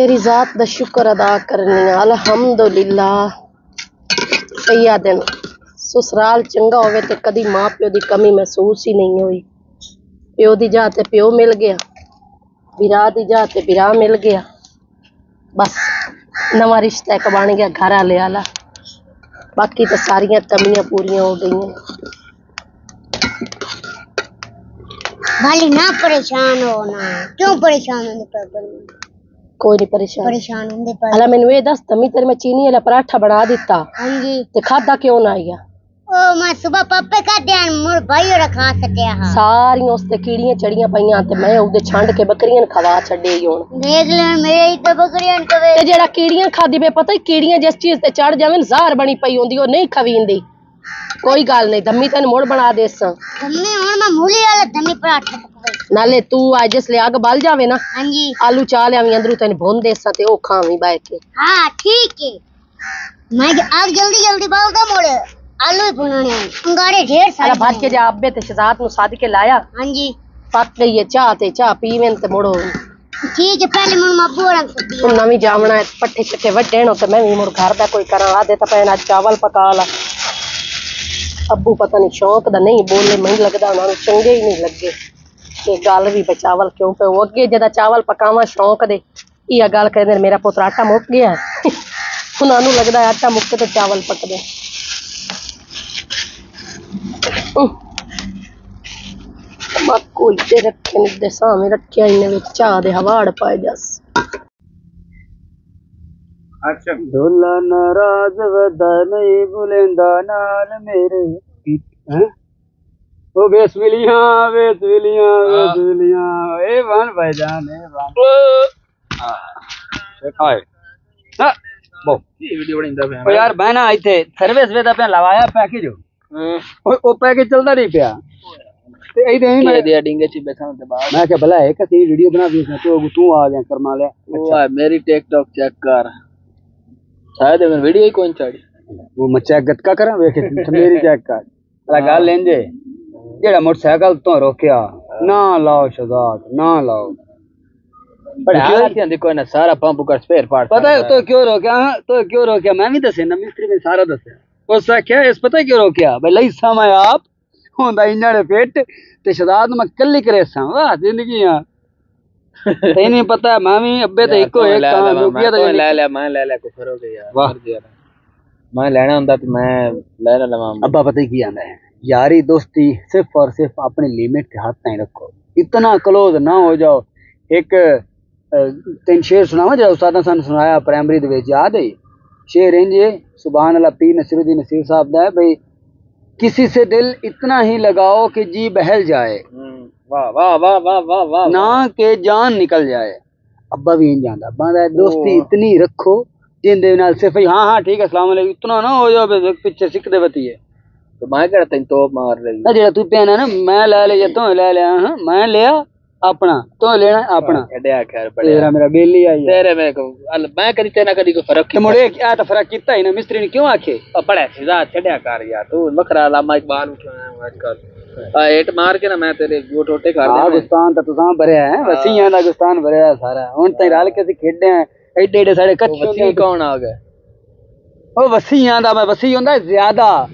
तेरी जात का शुक्र अदा करनी अलहमदुल्ला सही दिन। ससुराल चंगा हो कभी माँ माँ प्यो की कमी महसूस ही नहीं हुई। प्यो की जात प्यो मिल गया। बिरा की जात बिरा मिल गया। बस, नवा रिश्ता एक बन गया घर आले आला बाकी तो सारिया कमियाँ पूरी हो गई भाली ना परेशान होना। क्यों परेशान होने? पर ਕੋਈ ਨਹੀਂ ਪਰੇਸ਼ਾਨ। ਪਰੇਸ਼ਾਨ ਹੁੰਦੇ ਪਏ ਅਲਾ ਮੈਨੂੰ ਇਹ ਦੱਸ ਤਮੀ ਤੇਰੇ ਮੈਂ ਚੀਨੀ ਵਾਲਾ ਪਰਾਠਾ ਬਣਾ ਦਿੱਤਾ। ਹਾਂਜੀ। ਤੇ ਖਾਦਾ ਕਿਉਂ ਨਾ ਆਇਆ ਉਹ ਮੈਂ ਸਵੇਰ ਪਾਪੇ ਕਾ ਧਿਆਨ ਮੁਰ ਭਾਈਓ ਰਖਾ ਸਕਿਆ ਹਾਂ। ਸਾਰੀਆਂ ਉਸ ਤੇ ਕੀੜੀਆਂ ਚੜੀਆਂ ਪਈਆਂ ਤੇ ਮੈਂ ਉਹਦੇ ਛੰਡ ਕੇ ਬੱਕਰੀਆਂ ਨੂੰ ਖਵਾ ਛੱਡੇ ਹੀ ਹੁਣ। ਦੇਖ ਲੈਣ ਮੇਰੇ ਹੀ ਤਾਂ ਬੱਕਰੀਆਂ ਨੂੰ ਕਵੇ। ਤੇ ਜਿਹੜਾ ਕੀੜੀਆਂ ਖਾਦੀ ਪੇ ਪਤਾ ਹੀ ਕੀੜੀਆਂ ਜਿਸ ਚੀਜ਼ ਤੇ ਚੜ ਜਾਵੇ ਜ਼ਾਹਰ ਬਣੀ ਪਈ ਹੁੰਦੀ ਉਹ ਨਹੀਂ ਖਵੀਂਦੀ। कोई गल नहीं दम्मी तेन मुड़ बना दे धम्मी मोड़ में मूली वाला धम्मी पराठा नाले तू आज जिसले आग बल जावे ना हाँ जी। आलू चा लेवी अंदरू तेन भोन दे सा ते ओ खावी बाय के। हाँ ठीक है। मैं आग जल्दी जल्दी बल दा मोड़े। आलू भुनने अंगारे ढेर सारे भाग के जा अबे ते शहजाद नु साद के लाया। हाँ जी। पक गई है चाह ते चाह पीवेन ते मोड़ो। ठीक है पहले मैं मब्बू और तुम नवी जावना है पट्ठे छट्ठे वड्डेनो ते मैं भी मोर घर दा कोई करा आ दे ता पैन आज चावल पका ला। ਅੱਬੂ ਪਤਾ ਨਹੀਂ ਸ਼ੌਂਕ ਦਾ ਨਹੀਂ ਬੋਲੇ, ਮੈਨੂੰ ਲੱਗਦਾ ਉਹਨਾਂ ਨੂੰ ਚੰਗੇ ਹੀ ਨਹੀਂ ਲੱਗੇ। ਤੇ ਗੱਲ ਵੀ ਬਈ ਚਾਵਲ ਕਿਉਂ ਪਏ ਉਹ ਅੱਗੇ ਜਦਾ ਚਾਵਲ ਪਕਾਵਾਂ ਸ਼ੌਂਕ ਦੇ, ਇਹ ਗੱਲ ਕਹਿੰਦੇ ਨੇ ਮੇਰਾ ਪੁੱਤਰ ਆਟਾ ਮੁੱਕ ਗਿਆ। ਉਹਨਾਂ ਨੂੰ ਲੱਗਦਾ ਹੈ ਆਟਾ ਮੁੱਕੇ ਤੇ ਚਾਵਲ ਪਕਦੇ। ਤਮਾਕੂ ਇੱਥੇ ਰੱਖੇ ਨੇ ਦੇ ਸਾਹਮਣੇ ਰੱਖਿਆ ਇਹਨੇ ਵਿੱਚ, ਚਾਹ ਦੇ ਹਵਾੜ ਪਾਏ ਜਸ। अच्छा। दुल्हा नाराज़ वदन बुलेंदा ओ वेस मिलियाँ वेस मिलियाँ हाँ। वेस मिलियाँ। ए वन भाई जान ए वन। ओ। देखा है। ना बो। की वीडियो बड़ी इंदा पे ओ यार बहना आई थे सर्विस वे दा पे लवाया पैकेज। हाँ। ओ ओ पैकेज चलता नहीं पिया। ते आई दे के दिया डिंगे ची बैठा ते बाहर मैं क्या भला एक सी वीडियो बना दी तू तू आ गया करमा ले ओ मेरी टिकटॉक चेक कर। शायद मैं वीडियो ही कौन चाड़ी? वो मचा गतका करा वे के मेरी चेक कर अला गाल लेंजे। जेड़ा मोटरसाइकिल तो रोकया हाँ। ना लाओ शगात ना लाओ। देखो ना सारा पंप कर स्पेयर पार्ट पता है तो क्यों रोकया हाँ, तो क्यों रोकया मैं भी दसे ना मिस्त्री में सारा दसे उसका क्या इस पता क्यों रोकया भाई लई समय आप। होंदा पेट ते शदाद मैं कल्ली करेसा। वाह ज़िंदगी થઈ નહીં પતા મામી અબે તો एक काम કામ રૂપિયા તો ले ले માં ले ले को फरो गया यार वाह। यार मैं। लेना हुंदा तो मैं ले ले मामा। अब्बा पता ही की आंदा है? यारी दोस्ती सिर्फ़ और सिर्फ़ अपने लिमिट के हाथ नहीं रखो। इतना क्लोज ना हो जाओ। एक तीन शेर सुनावा जरा उस्ताद ने सानू सुनाया प्राइमरी दे याद है? शेर इंजे सुबहान अल्लाह पी नसीरुद्दीन नसीर साहब दा है भाई किसी से दिल इतना ही लगाओ कि जी बहल जाए। वाह वाह वाह वाह वाह ना के जान निकल जाए। अब्बा भी नहीं जाता अब्बा दोस्ती इतनी रखो जिंदे नाल सिर्फ़ हाँ हाँ हाँ, ठीक है अस्सलाम वालेकुम इतना ना हो जाओ पीछे सिख दे बतिए। तो मैं तेन तो मार ले ना जेड़ा तू पहना ना मैं ले ले तो ले ले हाँ मैं लिया अपना तो लेना हाँ, अपना। एडया खैर बड़े तेरा मेरा ही आई तेरे मेरे को मैं करी तेना कदी को फ़र्क के क्या तो फ़र्क ही ना मिस्त्री ने क्यों आखे? बड़ा छड़या कर यार तू लामा इकबाल आजकल ਨੂੰ ਆ ਏਟ ਮਾਰ ਕੇ ਨਾ ਮੈਂ ਤੇਰੇ ਗੋ ਟੋਟੇ ਕਰ ਆ ਦੇ ਗੁਸਤਾਨ ਤਾਂ ਤੁਸੀਂ ਭਰਿਆ ਹੈ ਵਸੀਆਂ ਦਾ ਗੁਸਤਾਨ ਭਰਿਆ ਹੈ ਸਾਰਾ। ਹੁਣ ਤਾਂ ਰਲ ਕੇ ਅਸੀਂ ਖੇਡੇ ਆ ਐਡੇ ਐਡੇ ਸਾਡੇ ਕੱਚੇ ਵਸੀ ਕੌਣ ਆ ਗਿਆ? ਉਹ ਵਸੀਆਂ ਦਾ ਮੈਂ ਵਸੀ ਹੁੰਦਾ ਜ਼ਿਆਦਾ।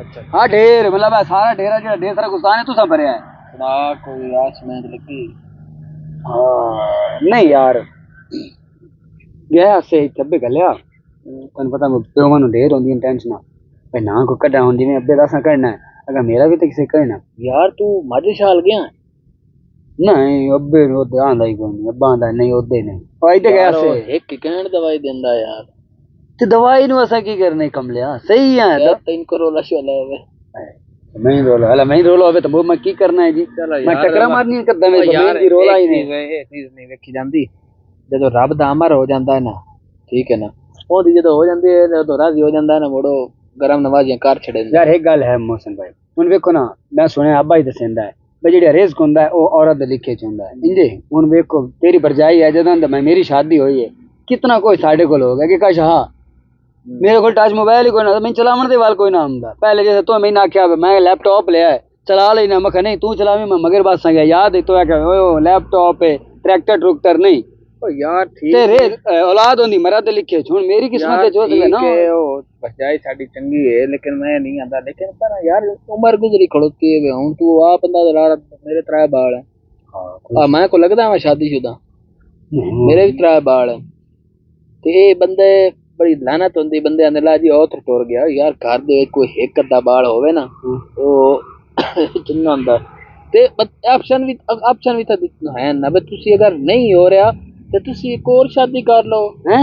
ਅੱਛਾ। ਹਾਂ ਢੇਰ ਮਤਲਬ ਇਹ ਸਾਰਾ ਢੇਰਾ ਜਿਹੜਾ ਢੇਰ ਸਾਰਾ ਗੁਸਤਾਨ ਹੈ ਤੁਸੀਂ ਭਰਿਆ ਹੈ। ਨਾ ਕੋਈ ਆਸ ਮੈਂ ਲੱਗੀ। ਹਾਂ। ਨਹੀਂ ਯਾਰ। ਗਿਆ ਸੇ ਚੱਬੇ ਗਲਿਆ ਤੈਨੂੰ ਪਤਾ ਮੈਂ ਪਿਓਵਾਂ ਨੂੰ ਢੇਰ ਹੁੰਦੀਆਂ ਟੈਨਸ਼ਨਾਂ। ਭਈ ਨਾ ਕੋ ਕੱਢਾ ਹੁੰਦੀ ਮੈਂ ਅੱਬੇ ਦੱਸਾਂ ਕੱਢਣਾ ਹੈ। अगर मेरा भी तो किसी कहना यार तू माझे छाल गया है? आंदा ही कोई नहीं आंदा नहीं ओदे भाई एक दवाई देंदा यार। दवाई नु की करने सही है यार तीन लश वाला है मैं रोलो मैं रोलो अबे तो मैं की करना है जी? मैं टकरा मारनी है कदम में यार रोला ही नहीं। चीज़ नहीं देखी जांदी रब दा अमर हो जांदा है ना ठीक है ना ओदी हो जांदी है तो राज़ी हो जांदा है ना मोड़ो। गरम नवाज़ कार छड़े यार एक गल है मोहसिन भाई। हुन वेखो ना मैं सुने आबा ही दसेंदा है भाई है औरत लिखे है इंजे वेखो तेरी भरजाई है जदों मैं मेरी शादी होई है कितना कोई साढ़े को गया कि कश हाँ। मेरे को टच मोबाइल ही कोई ना मैं चलावन वाल कोई ना पहले जैसे तू मैं मैं लैपटॉप लिया है चला लेना। मैं नहीं तू चला मैं मगर बस आ गया याद है तो आख्या लैपटॉप है ट्रैक्टर ट्रुक्टर नहीं। यार ठीक तेरे औलाद मरद लिखे छोड़ मेरी किस्मत जो ना। ओ बचाई साडी चंगी है लेकिन मैं नहीं आंदा लेकिन पर यार उम्र गुजरी खड़ोती है हूँ तू आ बंदा मेरे त्रै बाल है। हाँ मैं को लगदा मैं शादीशुदा? हम्म। मेरे भी त्रै बाल है। बंदे बड़ी लानत होंगी बंदे आंदे ला जी और टुर गया यार घर दे कोई एक अद्धा बाल होवे ना हम्म। तो चंगा ऑप्शन भी ऑप्शन भी तो था है ना बे तुसी अगर नहीं हो रहा ਤੇ ਤੁਸੀਂ ਇੱਕ ਹੋਰ ਸ਼ਾਦੀ ਕਰ ਲਓ। ਹੈ?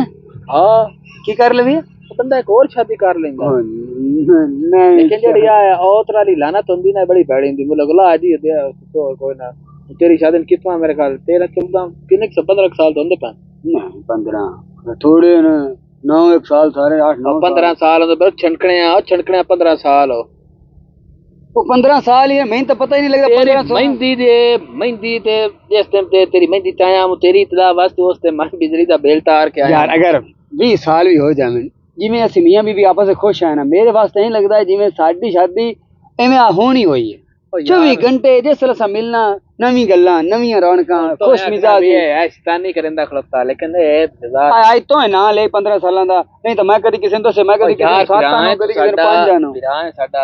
ਹਾਂ। ਕੀ ਕਰ ਲਵੀ ਬੰਦਾ ਇੱਕ ਹੋਰ ਸ਼ਾਦੀ ਕਰ ਲੈਂਦਾ। ਨਹੀਂ ਲੇਕਿਨ ਜਿਹੜੀ ਆ ਉਹ ਤਰ੍ਹਾਂ ਦੀ ਲਾਨਤ ਹੁੰਦੀ ਨਾ ਬੜੀ ਭੈੜੀ ਹੁੰਦੀ। ਮੈਨੂੰ ਲੱਗਦਾ ਆਦੀ ਹੁੰਦੀ ਆ ਕੋਈ ਨਾ। ਤੇਰੀ ਸ਼ਾਦੀ ਕਿਤਨਾ ਮੇਰੇ ਖਾਲ 13 14 ਕਿੰਨੇ 15 ਸਾਲ ਤੋਂ ਹੁੰਦੇ ਪਾ ਨਾ 15 ਥੋੜੇ ਨਾ 9 ਸਾਲ ਸਾਰੇ 8 9 15 ਸਾਲ। ਹੁੰਦੇ ਬਸ ਛਣਕਣੇ ਆ ਛਣਕਣੇ 15 ਸਾਲ ਹੋ। वो पंद्रह साल ये मैं तो पता ही नहीं लगता रहा मेहंदी दे मेहंदी ते जिस टाइम ते तेरी मेहंदी आया हूँ तेरी इतला वास्ते वास्ते टाइम मैं बिजली दा बेल तार के आया। यार अगर 20 साल भी हो जावे जिवें असि मियाँ बीवी आपस में खुश है ना मेरे वास्ते नहीं लगदा जिवें साडी शादी एवें आ होनी होई है चौबी घंटे जिस तरह मिलना नवी गल्ला नवी रौनका तो खुश मिजाज। है शैतानी करंदा खलता लेकिन ए आज तो है ना ले 15 साल दा नहीं तो मैं कदी किसे तो से मैं कदी किसे साथ कदी किसे पाँच जानो बिरा है साडा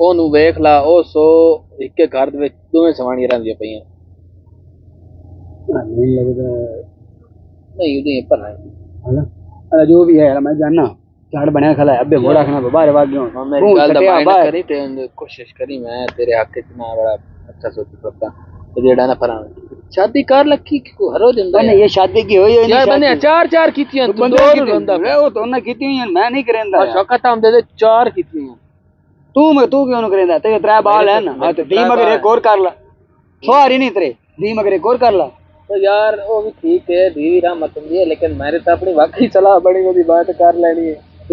ਉਹਨੂੰ ਵੇਖ ਲਾ ਉਹ ਸੋ ਇੱਕੇ ਘਰ ਦੇ ਵਿੱਚ ਦੋਵੇਂ ਸਵਾਣੀਆਂ ਰਹਿੰਦੀਆਂ ਪਈਆਂ ਨਹੀਂ ਲੱਗਦਾ ਨਹੀਂ ਉਹਦੀ ਭਲਾ ਹਨਾ ਅਰੇ ਜੋ ਵੀ ਹੈ ਮੈਂ ਜਾਣਾ ਝਾੜ ਬਣਿਆ ਖਲਾ ਅੱਬੇ ਘੋੜਾ ਖਾਣਾ ਬਾਹਰ ਵਾਗ ਗਿਆ ਹਾਂ ਮੇਰੀ ਗੱਲ ਦਾ ਮਾਇਨਾ ਕਰੀ ਤੇ ਉਹਨੂੰ ਕੋਸ਼ਿਸ਼ ਕਰੀ ਮੈਂ ਤੇਰੇ ਹੱਕ ਚ ਨਾ ਬੜਾ ਅੱਛਾ ਸੋਚੀ ਪੱਕਾ ਤੇ ਜਿਹੜਾ ਨਾ ਫਰਾਂ ਸ਼ਾਦੀ ਕਰ ਲੱਖੀ ਕੋ ਹਰੋ ਦਿੰਦਾ ਨਹੀਂ ਇਹ ਸ਼ਾਦੀ ਕੀ ਹੋਈ ਹੋਈ ਯਾਰ ਬੰਦੇ ਚਾਰ ਚਾਰ ਕੀਤੀਆਂ ਤੂੰ ਬੰਦੇ ਦੋ ਕੀ ਨੂੰ ਰੋਂਦਾ ਰੇ ਉਹ ਤਾਂ ਉਹਨੇ ਕੀਤੀ ਹੋਈ ਮੈਂ ਨਹੀਂ ਕਰੇਂਦਾ ತೂಮ ತೂಗಿ ಅವನು ಕರೆಯಿಂದ ತೆಗೆ ತ್ರಾ ಬಾಲ್ ಏನ ಆತ ಧೀಮಗ रे ಕೋರ್ ಕಾರ್ಲ ಸಾರಿ ನೀ ತ್ರೆ ಧೀಮಗ रे ಕೋರ್ ಕಾರ್ಲ तो यार वो भी ठीक है धीरे राम मत समझिए लेकिन मेरे तो अपनी वाकई चला बड़ी बड़ी बात कर लेनी है।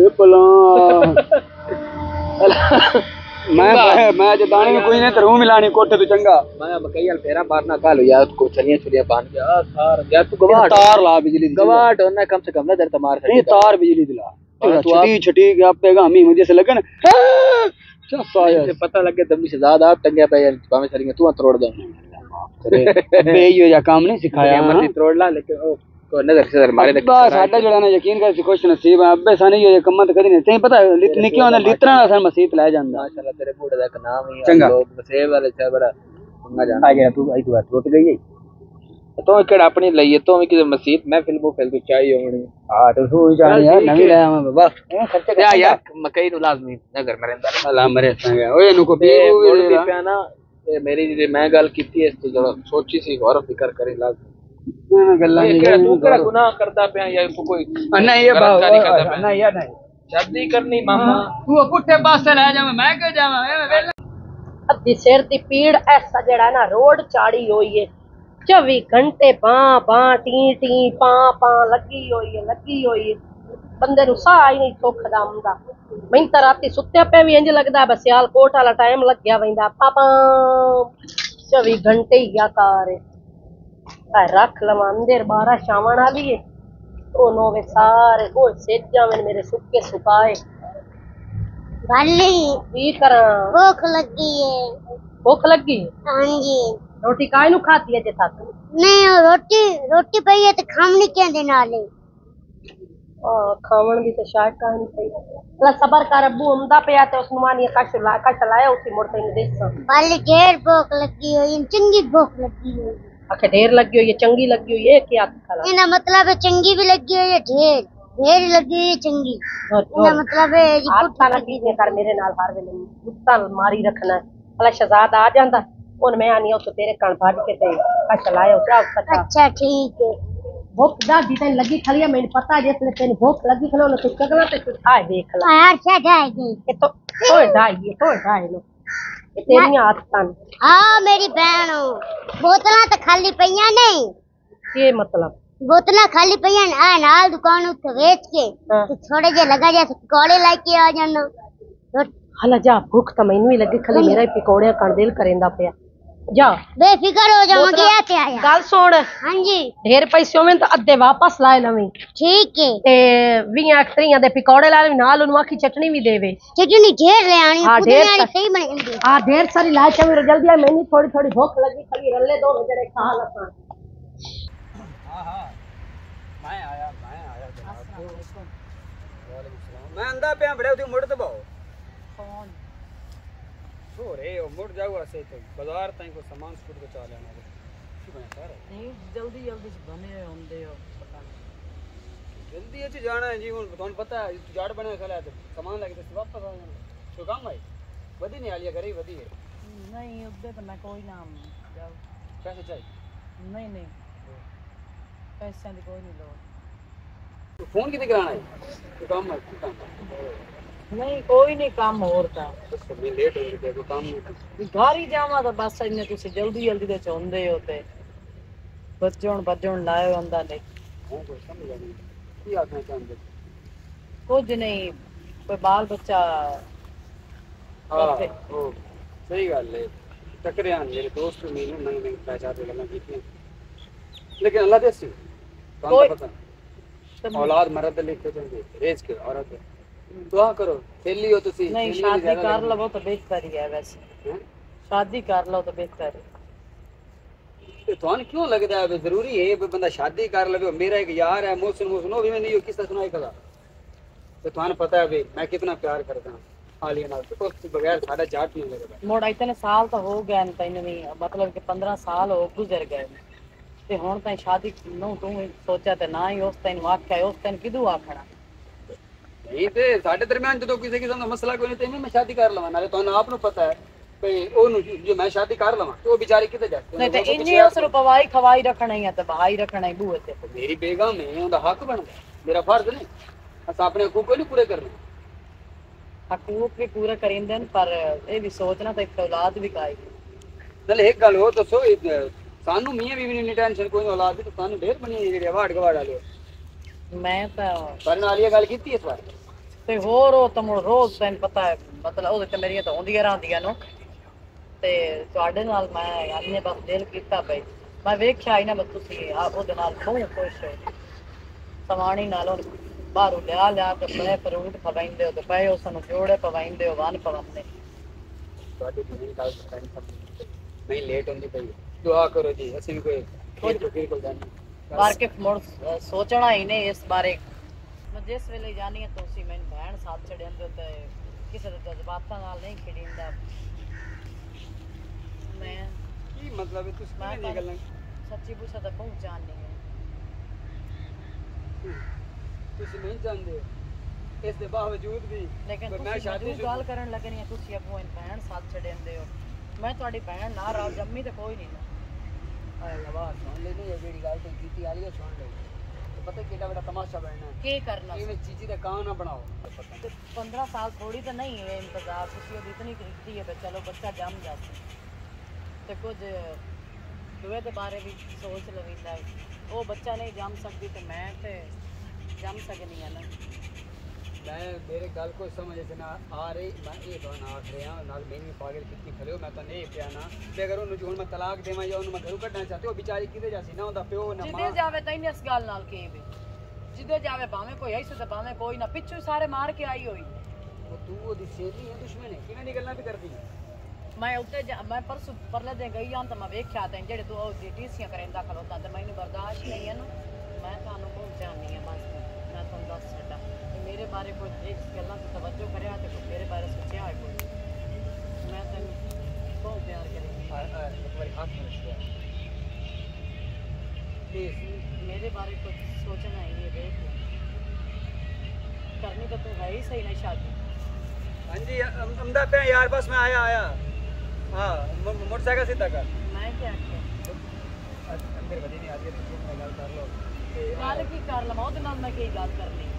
मैं मैं जो दाने में कोई नहीं तरहू मिलानी कोठे तो चंगा। मैं अब कई फेरा बार ना काल यार को चलिए चलिए बाँध के आ तार यार तू गवाट तार ला बिजली गवाह ढोना कम से कम ना दर तमार तो नहीं तार बिजली दिला छठी हाँ, छठी आप पेगा हमी मुझे से लगन। हाँ। पता लगे तब से ज़्यादा आप टंगे पे यार सरिया तू तोड़ दे। बे यो काम नहीं सिखाया मत तोड़ ला लेकिन कम तो पता निके होने लित्रा ना सन मसीत चंगा। टूट गई तो इकड़ अपनी लई तो मैं किसी मस्जिद महफिल मुफिल तो चाहिए होनी। हाँ तो सो ही जाने यार नवी ले आवा बस। हाँ, खर्चा यार। मकई तो लाजमी नगर मेरे अंदर अल्लाह मेरे संग। ओए इनु को पी ना ए मेरी जी मैं गल कीती है तो जरा सोची सी गौर फिकर करे लाजमी। ना गल्ला नहीं तू कड़ा गुनाह करता हाँ। सिर दी पीड़ ऐसा जड़ा रोड चाड़ी होई 24 ਘੰਟੇ ਬਾਂ ਬਾਂ ਟੀ ਟੀ ਪਾਂ ਪਾਂ ਲੱਗੀ ਹੋਈ ਹੈ ਲੱਗੀ ਹੋਈ ਹੈ ਬੰਦੇ ਨੂੰ ਸਾਹ ਹੀ ਨਹੀਂ ਸੁੱਖ ਦਾ ਆਉਂਦਾ ਤਾਂ ਰਾਤੀ ਸੁੱਤਿਆ ਪਿਆ ਵੀ ਇੰਜ ਲੱਗਦਾ ਬਸ ਯਾਲ ਕੋਟ ਵਾਲਾ ਟਾਈਮ ਲੱਗਿਆ ਵੈਂਦਾ ਪਾਪਾ 24 ਘੰਟੇ ਹੀ ਆਕਾਰ ਹੈ ਰੱਖ ਲਵਾਂ ਅੰਦਰ ਬਾਰਾ ਸ਼ਾਵਣ ਵਾਲੀ ਹੈ ਉਹ ਨੋਵੇ ਸਾਰੇ ਹੋਰ ਸੇਜ ਜਾਵਣ ਮੇਰੇ ਸੁੱਕੇ ਸੁਕਾਏ ਗੱਲ ਹੀ ਕਰਾਂ ਭੁੱਖ ਲੱਗੀ ਹੈ ਭੁੱਖ ਲੱਗੀ ਹਾਂਜੀ रोटी काय नु खाती है जे साथ? नहीं रोटी रोटी पई है तो खामनी के दे नाले ओ खावण भी तो शायद का नु पई ला सबर कर अबू उमदा पे आते उस नुमान ये कश ला कश लाया उसी मुड़ते इन देख सो। बाली ढेर भूख लगी हो इन चंगी भूख लगी हो आखे ढेर लगी हो ये चंगी लगी हुई है क्या खाला इना मतलब है चंगी भी लगी हो ये ढेर ढेर लगी है चंगी। तो इना मतलब है ये कुत्ता लगी है कर मेरे नाल हार वे नहीं। कुत्ता मारी रखना है। अला शहजाद आ जांदा। उन मैं आनी तो तेरे कण भर के ते का चलायो क्या पता अच्छा ठीक है भूख दादी तन लगी खलिया मैं पता जिसने तेन भूख लगी खलो न कुछ करना ते कुछ खाए देख ला यार क्या जाएगी ये तो छोड़ दाई ये तो दाई लो ये तेरी आदतन आ मेरी बहन हो बोतला तो खाली पईया नहीं के मतलब बोतला खाली पईया ना नाल दुकान उठ बेच के तो छोड़े जे लगा जा पकोड़े लेके आ जानो हला जा भूख त मैनू ही लगी खली मेरा ही पकोड़े कर दिल करेंदा पया जाओ बेफिक्र हो जाओ कि आते आया गल सुन। हाँ जी। ढेर पैसे होवे तो अद्धे वापस लाए लवी ठीक है। ते 20 अखतरियाँ दे पकौड़े ला लवी नाल उनवा की चटनी भी देवे। चटनी ढेर ले आनी हाँ ढेर सही बन जल्दी। हाँ ढेर सारी ला चाहे जल्दी आ मैंने थोड़ी थोड़ी भूख लगी खाली हल्ले दो जड़े खा लसा हाँ हाँ मैं आया मैं आया अस्सलाम वालेकुम। मैं अंदा पे बड़े उदी मुड़ तो दबाओ कौन? छोरे ओ मुड़ શું રે મોટ જવું હશે તો બજાર ત્યાં કોઈ સામાન છૂટ તો ચાલે અમારે શું जल्दी સારા નહીં જલ્દી જલ્દી पता नहीं। जल्दी अच्छी जाना है जी उन तुम्हें पता है जाड़ बने खला तो सामान लेके तो वापस आ जाना छो काम भाई? बदी नहीं आलिया घरे बदी है। नहीं उदे तो ना कोई नाम जाओ। पैसे चाहिए? नहीं नहीं। पैसे कोई नहीं लो तो फ़ोन कितने कराना है? तो काम भाई काम। ਨਹੀਂ ਕੋਈ ਨਹੀਂ ਕੰਮ ਹੋਰ ਤਾਂ। ਸਮੇਂ ਲੇਟ ਹੋ ਗਿਆ ਕੋਈ ਕੰਮ ਨਹੀਂ। ਘਰ ਹੀ ਜਾਵਾਂ ਤਾਂ ਬਸ ਇੰਨੇ ਤੁਸੀਂ ਜਲਦੀ ਜਲਦੀ ਦੇ ਚਾਹੁੰਦੇ ਹੋ ਤੇ। ਬੱਜਣ ਬੱਜਣ ਲਾਏ ਹੁੰਦਾ ਨੇ ਕੀ ਆਖਣਾ ਚਾਹੁੰਦੇ? ਕੁਝ ਨਹੀਂ ਕੋਈ ਬਾਲ ਬੱਚਾ ਹਾਂ ਸਹੀ ਗੱਲ ਹੈ ਟਕਰਿਆਂ ਮੇਰੇ ਦੋਸਤ ਮੈਨੂੰ ਨਹੀਂ ਨਹੀਂ ਪਹਿਚਾਣ ਦੇ ਲੰਮਾ ਕੀਤੀ ਲੇਕਿਨ ਅੱਲਾ ਦੇ ਸੀ ਤੁਹਾਨੂੰ ਪਤਾ। ਔਲਾਦ ਮਰਦ ਲਿਖੇ ਜਾਂਦੇ ਰੇਜ਼ ਕੇ ਔਰਤ। ਦੁਆ ਕਰੋ ਫੇਲੀ ਹੋ ਤੁਸੀਂ ਨਹੀਂ ਸ਼ਾਦੀ ਕਰ ਲਵੋ ਤਾਂ ਬਿਹਤਰ ਹੀ ਹੈ ਵੈਸੇ ਸ਼ਾਦੀ ਕਰ ਲਓ ਤਾਂ ਬਿਹਤਰ ਤੇ ਤੁਹਾਨੂੰ ਕਿਉਂ ਲੱਗਦਾ ਹੈ ਜ਼ਰੂਰੀ ਹੈ ਵੀ ਬੰਦਾ ਸ਼ਾਦੀ ਕਰ ਲਵੇ ਮੇਰਾ ਇੱਕ ਯਾਰ ਹੈ ਮੋਸਨ ਮੋਸਨ ਉਹ ਵੀ ਮੈਨੂੰ ਕਿਸਾ ਸੁਣਾਈ ਕਦਾ ਤੇ ਤੁਹਾਨੂੰ ਪਤਾ ਹੈ ਵੀ मैं कितना प्यार करता हूँ आलिया नाल तो उसके बगैर सारा जाट नहीं लगता मोड़ा इतने साल तो हो गए न तैनू भी मतलब कि 15 साल हो गुजर गए ते हुन ताई शादी नो तू सोचा ते ना ही उस तैन वाक्या उस तैन किदू आखना ਨਹੀਂ ਤੇ ਸਾਡੇ ਦਰਮਿਆਨ ਜਦੋਂ ਕਿਸੇ ਕਿਸਮ ਦਾ ਮਸਲਾ ਕੋਈ ਨਹੀਂ ਤੇ ਮੈਂ ਸ਼ਾਦੀ ਕਰ ਲਵਾਂ ਨਾਲੇ ਤੁਹਾਨੂੰ ਆਪ ਨੂੰ ਪਤਾ ਹੈ ਵੀ ਉਹਨੂੰ ਜੇ ਮੈਂ ਸ਼ਾਦੀ ਕਰ ਲਵਾਂ ਤੇ ਉਹ ਵਿਚਾਰੀ ਕਿਤੇ ਜਾ ਨਹੀਂ ਤੇ ਇੰਨੀ ਉਸ ਨੂੰ ਪਵਾਈ ਖਵਾਈ ਰੱਖਣਾ ਹੀ ਆ ਤੇ ਬਹਾਈ ਰੱਖਣਾ ਹੀ ਬੂਹੇ ਤੇ। ਮੇਰੀ ਬੇਗਮ ਹੈ ਉਹਦਾ ਹੱਕ ਬਣਦਾ ਮੇਰਾ ਫਰਜ਼ ਨਹੀਂ। ਅਸਾਂ ਆਪਣੇ ਹਕੂਕ ਨਹੀਂ ਪੂਰੇ ਕਰਨੇ। ਹਕੂਕ ਵੀ ਪੂਰਾ ਕਰਿੰਦੇ ਨੇ ਪਰ ਇਹ ਵੀ ਸੋਚਣਾ ਤਾਂ ਇੱਕ ਔਲਾਦ ਵੀ ਕਾਈ ਨਾਲੇ ਇੱਕ ਗੱਲ ਹੋਰ ਦੱਸੋ ਸਾਨੂੰ ਮੀਆਂ ਨੇ ਨਹੀਂ ਟੈਨਸ਼ਨ ਕੋਈ ਔਲਾਦ ਦੀ ਤਾਂ ਸਾਨੂੰ ਢੇਰ ਬਣੀ ਹੈ ਜਿਹੜੇ ਵਾੜ ਗਵਾੜ ਵਾਲੇ ਮੈਂ ਤਾਂ ਪਰ ਨਾਲ ਇਹ ਗੱਲ ਕੀਤੀ ਇਸ ਵਾਰ। ਤੇ ਹੋਰ ਉਹ ਤਾਂ ਮੁੜ ਰੋਜ਼ ਤੈਨੂੰ ਪਤਾ ਹੈ ਮਤਲਬ ਉਹਦੇ ਤੇ ਮੇਰੀਆਂ ਤਾਂ ਆਉਂਦੀਆਂ ਰਹਿੰਦੀਆਂ ਨੂੰ। ਤੇ ਤੁਹਾਡੇ ਨਾਲ ਮੈਂ ਅੰਨੇ ਬਸ ਦਿਲ ਕੀਤਾ ਪਈ ਮੈਂ ਵੇਖਿਆ ਹੀ ਨਾ ਤੁਸੀਂ ਆ ਉਹਦੇ ਨਾਲ ਬਹੁਤ ਖੁਸ਼ ਹੋ ਸਵਾਣੀ ਨਾਲ ਬਾਹਰੋਂ ਲਿਆ ਲਿਆ ਕੇ ਪਏ ਫਰੂਟ ਖਵਾਈਂਦੇ ਹੋ ਤੇ ਪਏ ਉਸ ਨੂੰ ਜੋੜੇ ਪਵਾਈਂਦੇ ਹੋ ਵਨ ਪਵਾਉਂਦੇ। ਤੁਹਾਡੀ ਗੱਲ ਨਹੀਂ ਲੇਟ ਹੁੰਦੀ ਪਈ। ਦੁਆ ਕਰੋ ਜੀ ਅਸੀਂ ਵੀ ਕੋਈ ਫਿਰ ਕੋਲ ਜਾਣੀ ਮਾਰ ਕੇ ਮੁੜ ਸੋਚਣਾ ਹੀ ਨਹੀਂ ਇਸ ਬਾਰੇ। ਮੈਂ ਜਿਸ ਵੇਲੇ ਜਾਣੀ ਹੈ ਤੁਸੀਂ ਮੈਨੂੰ ਸਾਥ ਛੜਿਆਂਦੇ ਤੇ ਕਿਸੇ ਦੇ ਜਜ਼ਬਾਤਾਂ ਨਾਲ ਨਹੀਂ ਖੇਡੀਂਦਾ ਮੈਂ ਕੀ ਮਤਲਬ ਹੈ? ਤੁਸੀਂ ਕਿਹਨੇ ਦੀਆਂ ਗੱਲਾਂ ਸੱਚੀ ਪੁੱਛਾ ਤਾਂ ਪਹੁੰਚਾਣੀ ਹੈ? ਤੁਸੀਂ ਨਹੀਂ ਜਾਣਦੇ। ਇਸ ਦੇ ਬਾਵਜੂਦ ਵੀ ਲੇਕਿਨ ਮੈਂ ਸ਼ਾਦੀ ਸ਼ੁਰੂ- ਗੱਲ ਕਰਨ ਲੱਗਣੀ ਹੈ ਤੁਸੀਂ ਅੱਗੋਂ ਇਹ ਭੈਣ ਸਾਥ ਛੜਿਆਂਦੇ ਹੋ। ਮੈਂ ਤੁਹਾਡੀ ਭੈਣ ਨਾ ਰਾਲ ਜੰਮੀ ਤੇ ਕੋਈ ਨਹੀਂ ਨਾ। ਆਏ ਆਵਾਜ਼ ਸੁਣ ਲੈਣੀ ਹੈ ਜਿਹੜੀ ਗੱਲ ਤੁਸੀਂ ਕੀਤੀ ਆ ਰਹੀ ਹੈ ਸੁਣ ਲਓ। ਤੇ ਪਤਾ ਕਿਹੜਾ ਬੜਾ ਤਮਾਸ਼ਾ ਬਣਨਾ ਹੈ? ਕੀ ਕਰਨਾ ਇਵੇਂ ਚੀਚੀ ਦਾ ਕਾਂ ਨਾ ਬਣਾਓ? ਪਤਾ ਤੇ 15 ਸਾਲ ਥੋੜੀ ਤਾਂ ਨਹੀਂ ਹੈ ਇੰਤਜ਼ਾਰ ਤੁਸੀਂ ਉਹਦੀ ਇਤਨੀ ਕੀਤੀ ਹੈ ਤੇ ਚਲੋ ਬੱਚਾ ਜੰਮ ਜਾਵੇ ਤੇ ਕੁਝ ਦੁਏ ਦੇ ਬਾਰੇ ਵੀ ਸੋਚ ਲਵੀਂਦਾ ਉਹ ਬੱਚਾ ਨਹੀਂ ਜੰਮ ਸਕਦੀ ਤੇ ਮੈਂ ਤੇ ਜੰਮ ਸਕਦੀ ਹਾਂ ਨਾ। ਮੈਂ ਮੇਰੇ ਗੱਲ ਕੋਈ ਸਮਝ ਚ ਨਾ ਆ ਰਹੀ। ਮੈਂ ਇਹ ਬਣਾ ਆਖ ਰਿਹਾ ਨਾਲ ਮੈਨੂੰ ਪਾਗਲ ਕੀਤੀ ਖਲਿਓ ਮੈਂ ਤਾਂ ਨਹੀਂ ਪਿਆ ਨਾ। ਤੇ ਅਗਰ ਉਹਨੂੰ ਹੁਣ ਮੈਂ ਤਲਾਕ ਦੇਵਾਂ ਜਾਂ ਉਹਨੂੰ ਮੈਂ ਘਰੋਂ ਕੱਢਣਾ ਚਾਹਤੇ ਉਹ ਵਿਚਾਰੀ ਕਿਤੇ ਜਾਸੀ ਨਾ ਉਹਦਾ ਪਿਓ ਨਾ ਜਿੱਦੇ ਜਾਵੇ ਤੈਨੂੰ ਇਸ ਗੱਲ ਨਾਲ ਕੀ ਵੀ? ਜਿੱਦੇ ਜਾਵੇ ਭਾਵੇਂ ਕੋਈ ਐਸੀ ਤੇ ਭਾਵੇਂ ਕੋਈ ਨਾ ਪਿੱਛੋਂ ਸਾਰੇ ਮਾਰ ਕੇ ਆਈ ਹੋਈ। ਉਹ ਤੂੰ ਉਹਦੀ ਸਹੇਲੀ ਹੈ ਦੁਸ਼ਮਣ ਹੈ ਕਿਵੇਂ ਦੀ ਗੱਲਾਂ ਵੀ ਕਰਦੀ ਮੈਂ ਉੱਤੇ ਮੈਂ ਪਰਸੋਂ ਪਰਲੇ ਦੇ ਗਈ ਹਾਂ ਤਾਂ ਮੈਂ ਵੇਖਿਆ ਤੇ ਜਿਹੜੇ ਤੂੰ ਉਹ ਟੀਸੀਆਂ ਕਰੇਂਦਾ ਖਲੋਤਾ ਤੇ ਮੈਨੂੰ ਬਰਦਾਸ਼ਤ ਨਹੀਂ ਹੈ ਨਾ। ਮੈਂ ਤੁਹਾਨੂੰ ਪਹੁੰਚਾਉਣੀ ਹੈ ਬਸ। मेरे बारे को इस गल्ला से तवज्जो करे मेरे बारे सोचा है कोई मैं तेन बहुत प्यार करेगी। हाँ, हाँ, मेरे बारे को सोचना ही है देख। करनी तो तू है ही सही ना शादी। हाँ जी अमदा पे यार बस मैं आया आया। हाँ मोटरसाइकिल सीधा कर। मैं क्या मेरे बजे नहीं आज के तो मैं गल कर लो। गल की तो कर लवाओ ते मैं की गल करनी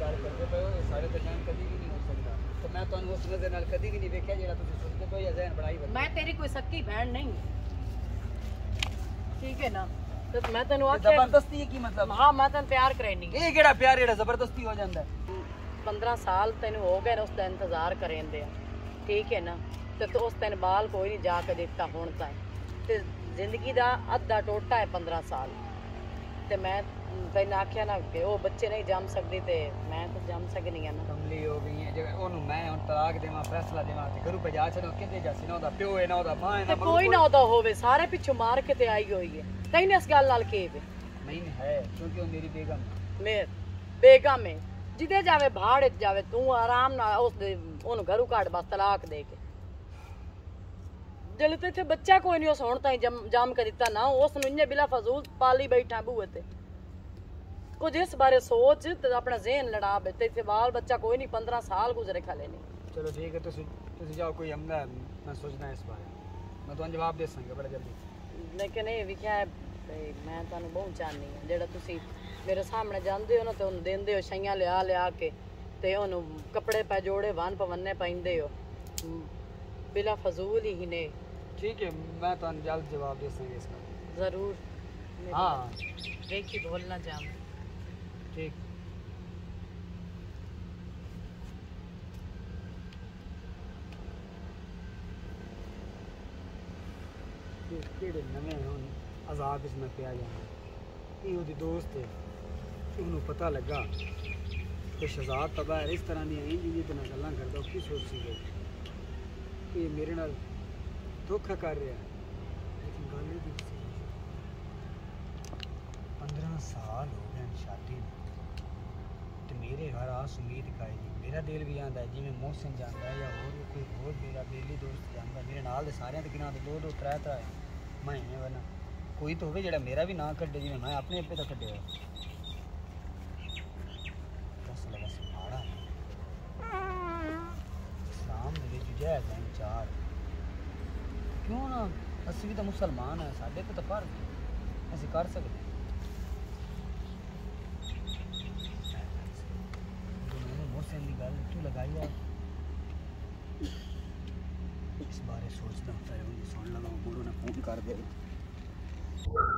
ਗੱਲ ਕਰਦੇ ਪਏ ਹੋ ਇਹ ਸਾਡੇ ਦਰਮਿਆਨ ਕਦੀ ਵੀ ਨਹੀਂ ਹੋ ਸਕਦਾ। ਤੇ ਮੈਂ ਤੁਹਾਨੂੰ ਉਸ ਨਜ਼ਰ ਨਾਲ ਕਦੀ ਵੀ ਨਹੀਂ ਵੇਖਿਆ ਜਿਹੜਾ ਤੁਸੀਂ ਸੋਚਦੇ ਪਏ ਹੋ ਜਾਂ ਜ਼ਹਿਨ ਬਣਾਈ ਬੈਠੇ ਮੈਂ ਤੇਰੀ ਕੋਈ ਸੱਕੀ ਭੈਣ ਨਹੀਂ। ਠੀਕ ਹੈ ਨਾ? ਤੇ ਮੈਂ ਤੈਨੂੰ। ਆਖਿਆ ਜ਼ਬਰਦਸਤੀ ਕੀ ਮਤਲਬ? ਹਾਂ ਮੈਂ ਤੈਨੂੰ ਪਿਆਰ ਕਰਨੀ। ਇਹ ਕਿਹੜਾ ਪਿਆਰ ਜਿਹੜਾ ਜ਼ਬਰਦਸਤੀ ਹੋ ਜਾਂਦਾ? ਹੈ 15 ਸਾਲ ਤੈਨੂੰ ਹੋ ਗਏ ਨੇ ਉਸ ਦਾ ਇੰਤਜ਼ਾਰ ਕਰੇਂਦੇ ਆ। ਠੀਕ ਹੈ ਨਾ? ਤੇ ਤੂੰ ਉਸ ਦਿਨ ਬਾਲ ਕੋਈ ਨਹੀਂ ਜਾ ਕੇ ਦਿੱਤਾ ਹੁਣ ਤਾਂ ਤੇ ਜ਼ਿੰਦਗੀ ਦਾ ਅੱਧਾ ਟੋਟਾ ਹੈ 15 ਸਾਲ। ਤੇ ਮੈਂ ਤੈਨੂੰ ਆਖਿਆ ਨਾ ਕਿ ਉਹ ਬੱਚੇ ਨਹੀਂ ਜੰਮ ਸਕਦੀ ਤੇ ਮੈਂ ਤਾਂ ਜੰਮ ਸਕਦੀ ਆ ਨਾ। ਕਮਲੀ ਹੋ ਗਈ ਹੈ ਜੇ ਉਹਨੂੰ ਮੈਂ ਹੁਣ ਤਲਾਕ ਦੇਵਾਂ ਫੈਸਲਾ ਦੇਵਾਂ ਤੇ ਘਰੋਂ ਭਜਾ ਛੱਡੋ ਕਿੱਥੇ ਜਾਸੀ ਨਾ ਉਹਦਾ ਪਿਓ ਹੈ ਨਾ ਉਹਦਾ ਮਾਂ ਹੈ ਨਾ ਕੋਈ ਨਾ ਉਹਦਾ ਹੋਵੇ ਸਾਰੇ ਪਿੱਛੋਂ ਮਾਰ ਕੇ ਤੇ ਆਈ ਹੋਈ ਹੈ। ਤੈਨੂੰ ਇਸ ਗੱਲ ਨਾਲ ਕੀ ਵੇ ਨਹੀਂ ਹੈ ਕਿਉਂਕਿ ਉਹ ਮੇਰੀ ਬੇਗਮ ਹੈ। ਮੇਰ ਬੇਗਮ ਹੈ। ਜਿੱਦੇ ਜਾਵੇ ਭਾੜੇ ਜਾਵੇ ਤੂੰ ਆਰਾਮ ਨਾਲ ਉਸ ਦੇ ਉਹਨੂੰ ਘਰੋਂ ਕੱਢ ਬਸ ਤਲਾਕ ਦੇ ਕੇ। ਜਲੇ ਤੇ ਇੱਥੇ ਬੱਚਾ ਕੋਈ ਨਹੀਂ ਉਸ ਹੁਣ ਤਾਈਂ ਜੰਮ ਜੰਮ ਕੇ ਦਿੱਤਾ ਨਾ ਉਸ ਨੂੰ ਇੰਨੇ ਬਿਲਾ ਫਜ਼ੂਲ ਪਾਲੀ ਬੈਠਾ ਬੂਹੇ ਤੇ। ਕੁਝ ਇਸ ਬਾਰੇ ਸੋਚ ਤੇ ਆਪਣਾ ਜ਼ਿਹਨ ਲੜਾ ਬੇ ਤੇ ਇੱਥੇ ਬਾਲ ਬੱਚਾ ਕੋਈ ਨਹੀਂ 15 ਸਾਲ ਗੁਜ਼ਰੇ ਖਲੇ ਨਹੀਂ ਚਲੋ ਠੀਕ ਹੈ ਤੁਸੀਂ ਤੁਸੀਂ ਜਾਓ ਕੋਈ ਹਮਲਾ ਮੈਂ ਸੋਚਣਾ ਇਸ ਬਾਰੇ ਮੈਂ ਤੁਹਾਨੂੰ ਜਵਾਬ ਦੇ ਸੰਗਾ ਬੜਾ ਜਲਦੀ ਲੇਕਿਨ ਇਹ ਵਿਖਿਆ ਹੈ ਵੀ ਮੈਂ ਤੁਹਾਨੂੰ ਬਹੁਤ ਚਾਹਨੀ ਹਾਂ ਜਿਹੜਾ ਤੁਸੀਂ ਮੇਰੇ ਸਾਹਮਣੇ ਜਾਂਦੇ ਹੋ ਨਾ ਤੇ ਉਹਨੂੰ ਦਿੰਦੇ ਹੋ ਛਈਆਂ ਲਿਆ ਲਿਆ ਕੇ ਤੇ ਉਹਨੂੰ ਕੱਪੜੇ ਪਾ ਜੋੜੇ ਵਨ ਪਵੰਨੇ ਪੈਂਦੇ ਹੋ ਹਮ, ਬਿਲਾ ਫਜ਼ੂਲ ਹੀ ਨੇ ठीक है मैं तो जल्द जवाब दे सकूंगा इसका ਜ਼ਰੂਰ हाँ ਵੇਖੀ ਭੁੱਲ ਨਾ ਜਾਵਾਂ ठीक। केड़े नवे आज़ाद इसमें पिया जाना। ये दोस्त है। उन्होंने पता लगा कि शहजाद तो तबाह इस तरह दिन गल जी करता की सोची गई कि मेरे नाल धोखा कर रहा लेकिन गल पंद्रह साल हो गए शादी में। 15 ਸਾਲ ਹੋ ਗਏ ਹਨ ਸ਼ਾਦੀ ਨੂੰ ਤੇ ਮੇਰੇ ਘਰ ਆਸ ਉਮੀਦ ਕਾਈ ਨਹੀਂ ਮੇਰਾ ਦਿਲ ਵੀ ਆਂਦਾ ਜਿਵੇਂ ਮੋਹਸਨ ਜਾਂਦਾ ਹੈ ਜਾਂ ਹੋਰ ਵੀ ਕੋਈ ਹੋਰ ਮੇਰਾ ਬੇਲੀ ਦੋਸਤ ਜਾਂਦਾ ਮੇਰੇ ਨਾਲ ਦੇ ਸਾਰਿਆਂ ਦੇ ਗਿਨਾਂ ਦੇ ਦੋ ਦੋ ਤਰੇ ਤਰੇ ਮੈਂ ਐਵੇਂ ਵਨਾ ਕੋਈ ਤਾਂ ਹੋਵੇ ਜਿਹੜਾ ਮੇਰਾ ਵੀ ਨਾਂ ਕੱਢੇ ਜਿਵੇਂ ਮੈਂ ਆਪਣੇ ਅੱਪੇ ਦਾ ਕੱਢਿਆ ਦੱਸ ਲਗਾ ਸੰਭਾੜਾ ਇਸਲਾਮ ਦੇ ਵਿੱਚ ਜਾਇਜ਼ ਹੈ ਚਾਰ ਕਿਉਂ ਨਾ ਅਸੀਂ ਵੀ ਤਾਂ ਮੁਸਲਮਾਨ ਹਾਂ ਸਾਡੇ ਤੇ ਤਾਂ ਫਰਜ਼ ਹੈ ਅਸੀਂ ਕਰ ਸਕਦੇ की गल तू लगाई है इस बारे सोचना फिर सुन लगा मुड़ो ने, फ़ोन कर दे।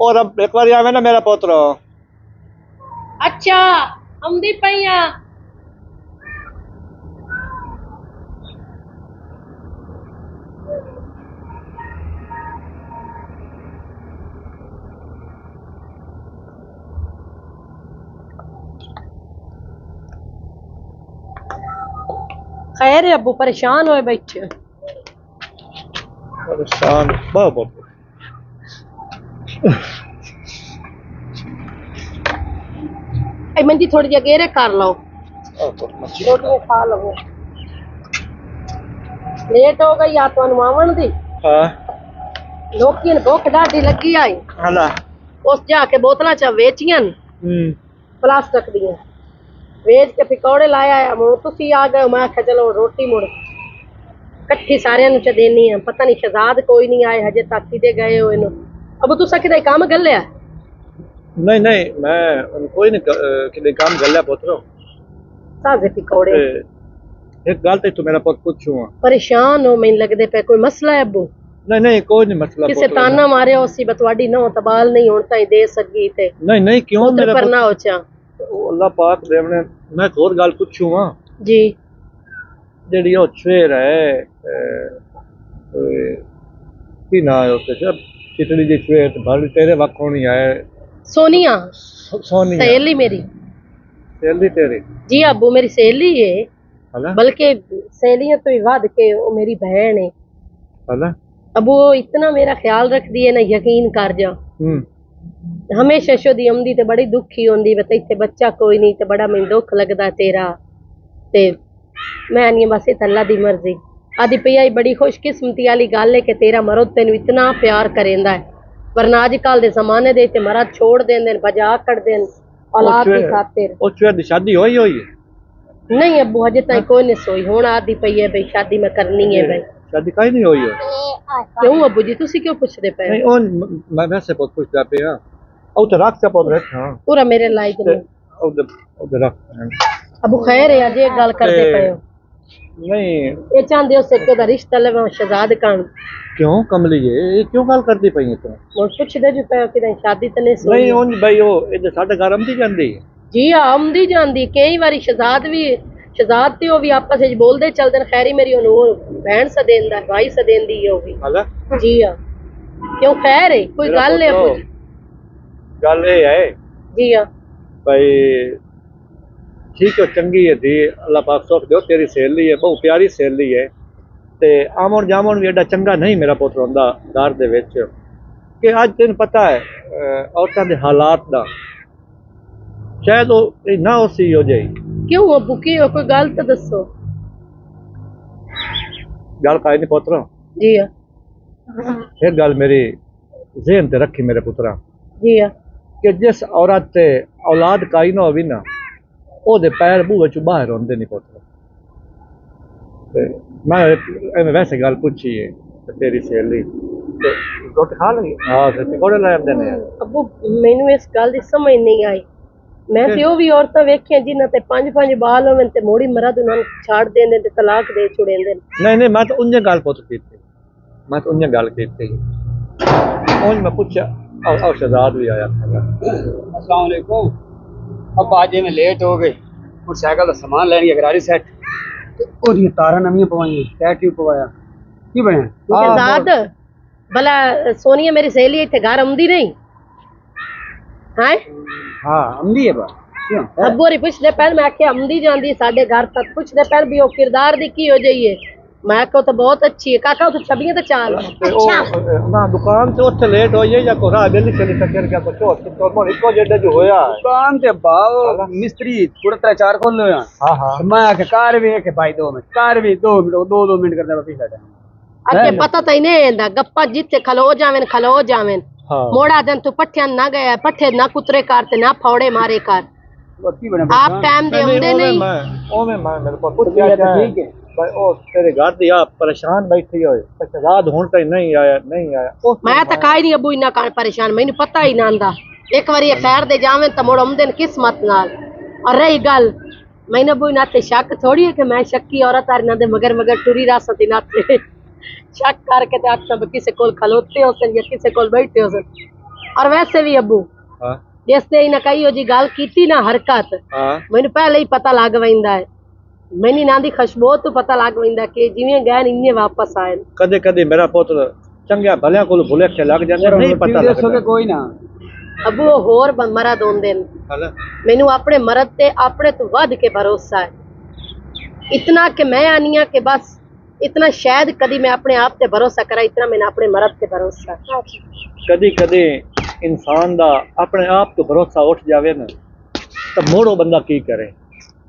और अब एक बार आवे ना मेरा पोतरो अच्छा हम भी पैया खैर अबू परेशान होए बैठे परेशान बहुत ਇਹ ਮੰਦੀ ਥੋੜੀ ਜਿਹੀ ਗੇਰੇ ਕਰ ਲਓ। ਰੋਟੀ ਖਾ ਲਵੋ। ਲੇਟ ਹੋ ਗਈ ਆ ਤੁਹਾਨੂੰ ਆਵਣ ਦੀ। ਹਾਂ। ਲੋਕੀਂ ਭੁੱਖ ਢਾਡੀ ਲੱਗੀ ਆਈ। ਹਲਾ। ਉਸ ਜਾ ਕੇ ਬੋਤਲਾਂ ਚ ਵੇਚੀਆਂ ਹੂੰ। ਪਲਾਸਟਿਕ ਦੀਆਂ। ਵੇਚ ਕੇ ਪਕੌੜੇ ਲਾਇਆ ਆ। ਮੋ ਤੁਸੀਂ ਆ ਗਏ ਮੈਂ ਆਖਿਆ ਚਲੋ ਰੋਟੀ ਮੁੜ ਇਕੱਠੀ ਸਾਰਿਆਂ ਨੂੰ ਚ ਦੇਣੀ ਆ। ਪਤਾ ਨਹੀਂ ਸ਼ਹਜ਼ਾਦ ਕੋਈ ਨਹੀਂ ਆਏ ਹਜੇ ਤੱਕ ਕਿਤੇ ਗਏ ਹੋ ਇਹਨੂੰ ਅਬ ਤੁਸੀਂ ਕਿਤੇ ਕੰਮ ਗੱਲਿਆ नहीं नहीं मैं कोई नहीं कि काम कर लिया पुत्र ਸਾਜ਼ੇ ਪਕੌੜੇ एक गल तो तू मेरा पुत्र पूछू ਪਰੇਸ਼ਾਨ ਹੋ ਮੈਨੂੰ ਲੱਗਦੇ ਪਏ ਕੋਈ ਮਸਲਾ ਹੈ ਅੱਬੂ नहीं नहीं कोई नहीं मसला ਕਿਸੇ पुत्र। ਤਾਨਾ ਮਾਰਿਆ ਉਸੀ ਬਤਵਾਡੀ ਨਾ ਤਬਾਲ ਨਹੀਂ ਹੁਣ ਤਾਈ ਦੇ ਸਕੀ ਤੇ नहीं नहीं क्यों ਉਧਰ मेरा ਪਰ ਨਾ ਹੋ ਚਾ पुत्र अल्लाह पाक देव ने मैं एक और गल पूछू हां ਜੀ ਜਿਹੜੀ ਉਹ ਛੇਰ ਹੈ ਅਹ, ਅਹ, ਕੀ ਨਾਂ ਹੈ ਉੱਤੇ ਸਰ ਚਿਤੜੀ ਦੀ ਛੇਰ ਤੇ ਭਰ ਤੇਰੇ ਵਕ ਹੋਣੀ ਆਏ ਸੋਨੀਆ ਸੋਨੀ सहेली मेरी ਸੇਲੀ ਤੇਰੀ जी अबू मेरी सहेली है ਹਲਾ बल्कि सहेलियां तो ही वध के वो मेरी बहन है ਹਲਾ अब वो इतना मेरा ख्याल रख दिए ना यकीन कर जा ਹੂੰ हमेशा शोदी आंदी ते बड़ी दुखी होंदी बता इत्थे बच्चा कोई नहीं ते बड़ा मैनू दुख लगदा तेरा ते मैं नहीं बस इत्थे अल्लाह दी मर्जी आदि पिया बड़ी खुशकिस्मती वाली गल है कि तेरा मरद तेन इतना प्यार करेंदा है। वरना अजकल के जमाने दे ते मरा छोड़ देंदे बजा कटदे औलाद की खातिर। ओ चुहर दी शादी होई होई नहीं अबू हजे तक कोई नहीं सोई। हुन आदी पई है भाई शादी में करनी है भाई। शादी काई नहीं होई है? क्यों अबू जी तुसी क्यों पूछ पूछदे पे? नहीं ओ मैं वैसे बहुत पूछदा पे हाँ औ तो रख सब रख हाँ पूरा मेरे लायक नहीं। औ तो रख। अबू खैर है अजे गल करते पे हो। ਨਹੀਂ। ਇਹ ਚਾਹੁੰਦੇ ਹੋ ਸਿੱਕੇ ਦਾ ਰਿਸ਼ਤਾ ਲਵਾਂ ਸ਼ਹਜ਼ਾਦ ਕਾਨ ਕਿਉਂ ਕਮਲੀ ਇਹ ਕਿਉਂ ਗੱਲ ਕਰਦੀ ਪਈ ਤੂੰ? ਹੁਣ ਪੁੱਛਦੇ ਜੁ ਪਿਆ ਕਿਦਾਂ ਸ਼ਾਦੀ ਤੇ ਨਹੀਂ ਨਹੀਂ ਉਹ ਬਈ ਉਹ ਇਹਦੇ ਸਾਡੇ ਘਰ ਆਉਂਦੀ ਜਾਂਦੀ। ਜੀ ਆਉਂਦੀ ਜਾਂਦੀ। ਕਈ ਵਾਰੀ ਸ਼ਹਜ਼ਾਦ ਵੀ ਸ਼ਹਜ਼ਾਦ ਤੇ ਉਹ ਵੀ ਆਪਸ ਵਿੱਚ ਬੋਲਦੇ ਚਲਦੇ ਖੈਰੀ ਮੇਰੀ ਉਹਨੂੰ ਉਹ ਭੈਣ ਸਦੇਂਦਾ ਭਾਈ ਸਦੇਂਦੀ ਉਹ ਵੀ। ਜੀ ਹਾਂ। ਕਿਉਂ ਖੈਰ ਹੈ ਕੋਈ ਗੱਲ ਹੈ ਪੁੱਛ ਗੱਲ ਇਹ ਹੈ ਜੀ ਹਾਂ। ਭਾਈ ਠੀਕ ਹੈ ਚੰਗੀ ਹੈ ਦੀ ਅੱਲਾਹ ਪਾਕ ਸੁੱਖ ਦਿਓ ਤੇਰੀ ਸਹੇਲੀ ਹੈ ਬਹੁਤ ਪਿਆਰੀ ਸਹੇਲੀ ਹੈ। ਤੇ ਆਮਣ ਜਾਮਣ ਵੀ ਐਡਾ ਚੰਗਾ ਨਹੀਂ ਮੇਰਾ ਪੁੱਤ ਹੁੰਦਾ ਘਰ ਦੇ ਵਿੱਚ। ਕਿ ਅੱਜ ਤੈਨੂੰ ਪਤਾ ਹੈ ਔਰਤਾਂ ਦੇ ਹਾਲਾਤ ਦਾ। ਸ਼ਾਇਦ ਉਹ ਨਾ ਉਸੀ ਹੋ ਜਾਈ ਕਿਉਂ ਅਬੂ ਕੀ ਹੋਇਆ? ਕੋਈ ਗੱਲ ਤਾਂ ਦੱਸੋ। ਗੱਲ ਕਾਇ ਨਹੀਂ ਪੁੱਤਰਾ? ਜੀ ਆ ਇਹ ਗੱਲ ਮੇਰੀ ਜ਼ਿਹਨ ਤੇ ਰੱਖੀ ਮੇਰੇ ਪੁੱਤਰਾ। ਜੀ ਆ ਕਿ ਜਿਸ ਔਰਤ ਤੇ ਔਲਾਦ ਕਾਈ ਨਾ ਹੋਵੇ ਨਾ ਉਹਦੇ ਪੈਰ ਬੂਹੇ ਚੋਂ ਬਾਹਰ ਆਉਂਦੇ ਨਹੀਂ ਪੁੱਤ। ਤੇ ਮੈਂ ਐਵੇਂ ਵੈਸੇ ਗੱਲ ਪੁੱਛੀ ਤੇਰੀ ਸਹੇਲੀ। ਤੇ ਰੋਟੀ ਖਾ ਲਈ? ਹਾਂ ਤੇ ਪਕੌੜੇ ਲੈ ਆਉਂਦੇ ਨੇ। ਅੱਬੂ ਮੈਨੂੰ ਇਸ ਗੱਲ ਦੀ ਸਮਝ ਨਹੀਂ ਆਈ। ਮੈਂ ਤੇ ਉਹ ਵੀ ਔਰਤਾਂ ਵੇਖੀਆਂ ਜਿਨ੍ਹਾਂ ਤੇ ਪੰਜ ਪੰਜ ਬਾਲ ਹੋਣ ਤੇ ਮੋੜੀ ਮਰਦ ਉਹਨਾਂ ਨੂੰ ਛਾੜ ਦੇਂਦੇ ਤੇ ਤਲਾਕ ਦੇ ਛੁੜੇਂਦੇ ਨਹੀਂ ਨਹੀਂ ਮੈਂ ਤਾਂ ਉਂਝ ਗੱਲ ਪੁੱਤ ਕੀਤੀ। ਮੈਂ ਤਾਂ ਉਂਝ ਗੱਲ ਕੀਤੀ। ਉਂਝ ਮੈਂ ਪੁੱਛਿਆ ਔਰ ਔਰ ਵੀ ਆਇਆ। ਥਾ अब आज में लेट हो गए मोटरसाइकिल का सामान लेने गया गरारी सेट ਤੇ ਉਹਦੀਆਂ ਤਾਰਾਂ ਨਵੀਆਂ ਪਵਾਈਆਂ ਟੈਟ ਟਿਊਬ ਪਵਾਇਆ ਕੀ ਬਣਿਆ ਸ਼ਹਜ਼ਾਦ ਭਲਾ ਸੋਨੀਆ ਮੇਰੀ ਸਹੇਲੀ ਇੱਥੇ ਘਰ ਆਉਂਦੀ ਨਹੀਂ ਹੈ ਹਾਂ ਅੰਦੀ ਹੈ ਬਾ ਕਿਉਂ ਅੱਬੂ ਹੋਰੀ ਪੁੱਛਦੇ ਪਹਿਲ ਮੈਂ ਆਖਿਆ ਆਉਂਦੀ ਜਾਂਦੀ ਸਾਡੇ ਘਰ ਤੱਕ ਪੁੱਛਦੇ ਪਹਿਲ ਵੀ ਉਹ ਕਿਰਦਾਰ ਦੀ ਕੀ ਹੋ ਜਾਈਏ ਮੈਂ ਕਹੋ ਤਾਂ ਬਹੁਤ ਅੱਛੀ ਹੈ ਕਾਕਾ ਉਹ ਛਬੀਆਂ ਤੇ ਚਾਲ ਤੇ ਉਹ ਅਹ, ਨਾ ਦੁਕਾਨ ਤੇ ਉੱਥੇ ਲੇਟ ਹੋਈ ਜਾਂ ਕੋਈ ਰਾਹ ਬੇਲੀ ਚਲੀ ਟੱਕਰ ਗਿਆ ਕੁਛ ਹੋਰ ਕਿਤੋਂ ਮੋੜ ਇੱਕੋ ਜਿਹੜਾ ਜੋ ਹੋਇਆ ਹੈ। ਦੁਕਾਨ ਤੇ ਬਾਓ ਮਿਸਤਰੀ ਥੋੜਾ ਤਰਾ ਚਾਰ ਖੋਲ ਲਿਆ ਹਾਂ ਹਾਂ ਮੈਂ ਆਖਿਆ ਕਾਰ ਵੇਖ ਭਾਈ 2 ਮਿੰਟ ਕਾਰ ਵੀ 2 ਮਿੰਟ 2 2 ਮਿੰਟ ਕਰਦਾ ਪਿਛਲਾ ਟਾਈਮ ਅੱਗੇ ਪਤਾ ਤਾਂ ਹੀ ਨਹੀਂ ਹੁੰਦਾ ਗੱਪਾ ਜਿੱਥੇ ਖਲੋ ਜਾਵੇਂ ਖਲੋ ਜਾਵੇਂ ਹਾਂ ਮੋੜਾ ਦਿਨ ਤੂੰ ਪੱਠਿਆਂ ਨਾ ਗਿਆ ਪੱਠੇ ਨਾ ਕੁਤਰੇ ਕਰ ਤੇ ਨਾ ਫੌੜੇ ਮਾਰੇ ਕਰ ਉਹ ਕੀ ਬਣਿਆ ਆਪ ਟਾਈਮ ਦੇ ਹੁੰਦੇ ਉਵੇਂ ਨਹੀਂ ਮੈਂ ਉਵੇਂ ਮੈਂ तो तो शक थोड़ी है औरत मगर मगर टुरी रास्ता शक करके किसी कोल खलोते हो सन या किसी कोल बैठे हो सन और वैसे भी अबू हाँ। जैसे इना हो जी गल कीती ना हरकत मैंने पहले ही पता लग पा ਮੈਨੂੰ ਨਾ ਦੀ ਖੁਸ਼ਬੂ ਤੋਂ ਪਤਾ ਲੱਗ ਵੈਂਦਾ ਕਿ ਜਿਵੇਂ ਗਏ ਇੰਨੇ ਵਾਪਸ ਆਏ। ਕਦੇ ਕਦੇ ਮੇਰਾ ਪੁੱਤ ਚੰਗਿਆ ਭਲਿਆਂ ਕੋਲ ਭੁਲੇਖੇ ਲੱਗ ਜਾਂਦੇ ਨਹੀਂ ਪਤਾ ਲੱਗਦਾ। ਕੋਈ ਨਾ। ਅਬੂ ਉਹ ਹੋਰ ਮਰਦ ਹੁੰਦੇ ਨੇ ਹਲਾ? ਮੈਨੂੰ ਆਪਣੇ ਮਰਦ ਤੇ ਆਪਣੇ ਤੋਂ ਵੱਧ ਕੇ ਭਰੋਸਾ ਹੈ। ਇਤਨਾ ਕਿ ਮੈਂ ਆਨੀ ਹਾਂ ਕਿ ਬਸ ਇਤਨਾ ਸ਼ਾਇਦ ਕਦੀ ਮੈਂ ਆਪਣੇ ਆਪ ਤੇ ਭਰੋਸਾ ਕਰਾਂ ਇਤਨਾ ਮੈਨੂੰ ਆਪਣੇ ਮਰਦ ਤੇ ਭਰੋਸਾ। ਕਦੀ ਕਦੇ ਇਨਸਾਨ ਦਾ ਆਪਣੇ ਆਪ ਤੋਂ ਭਰੋਸਾ ਉੱਠ ਜਾਵੇ ਨਾ ਤਾਂ ਮੋੜੋ ਬੰਦਾ ਕੀ ਕਰੇ।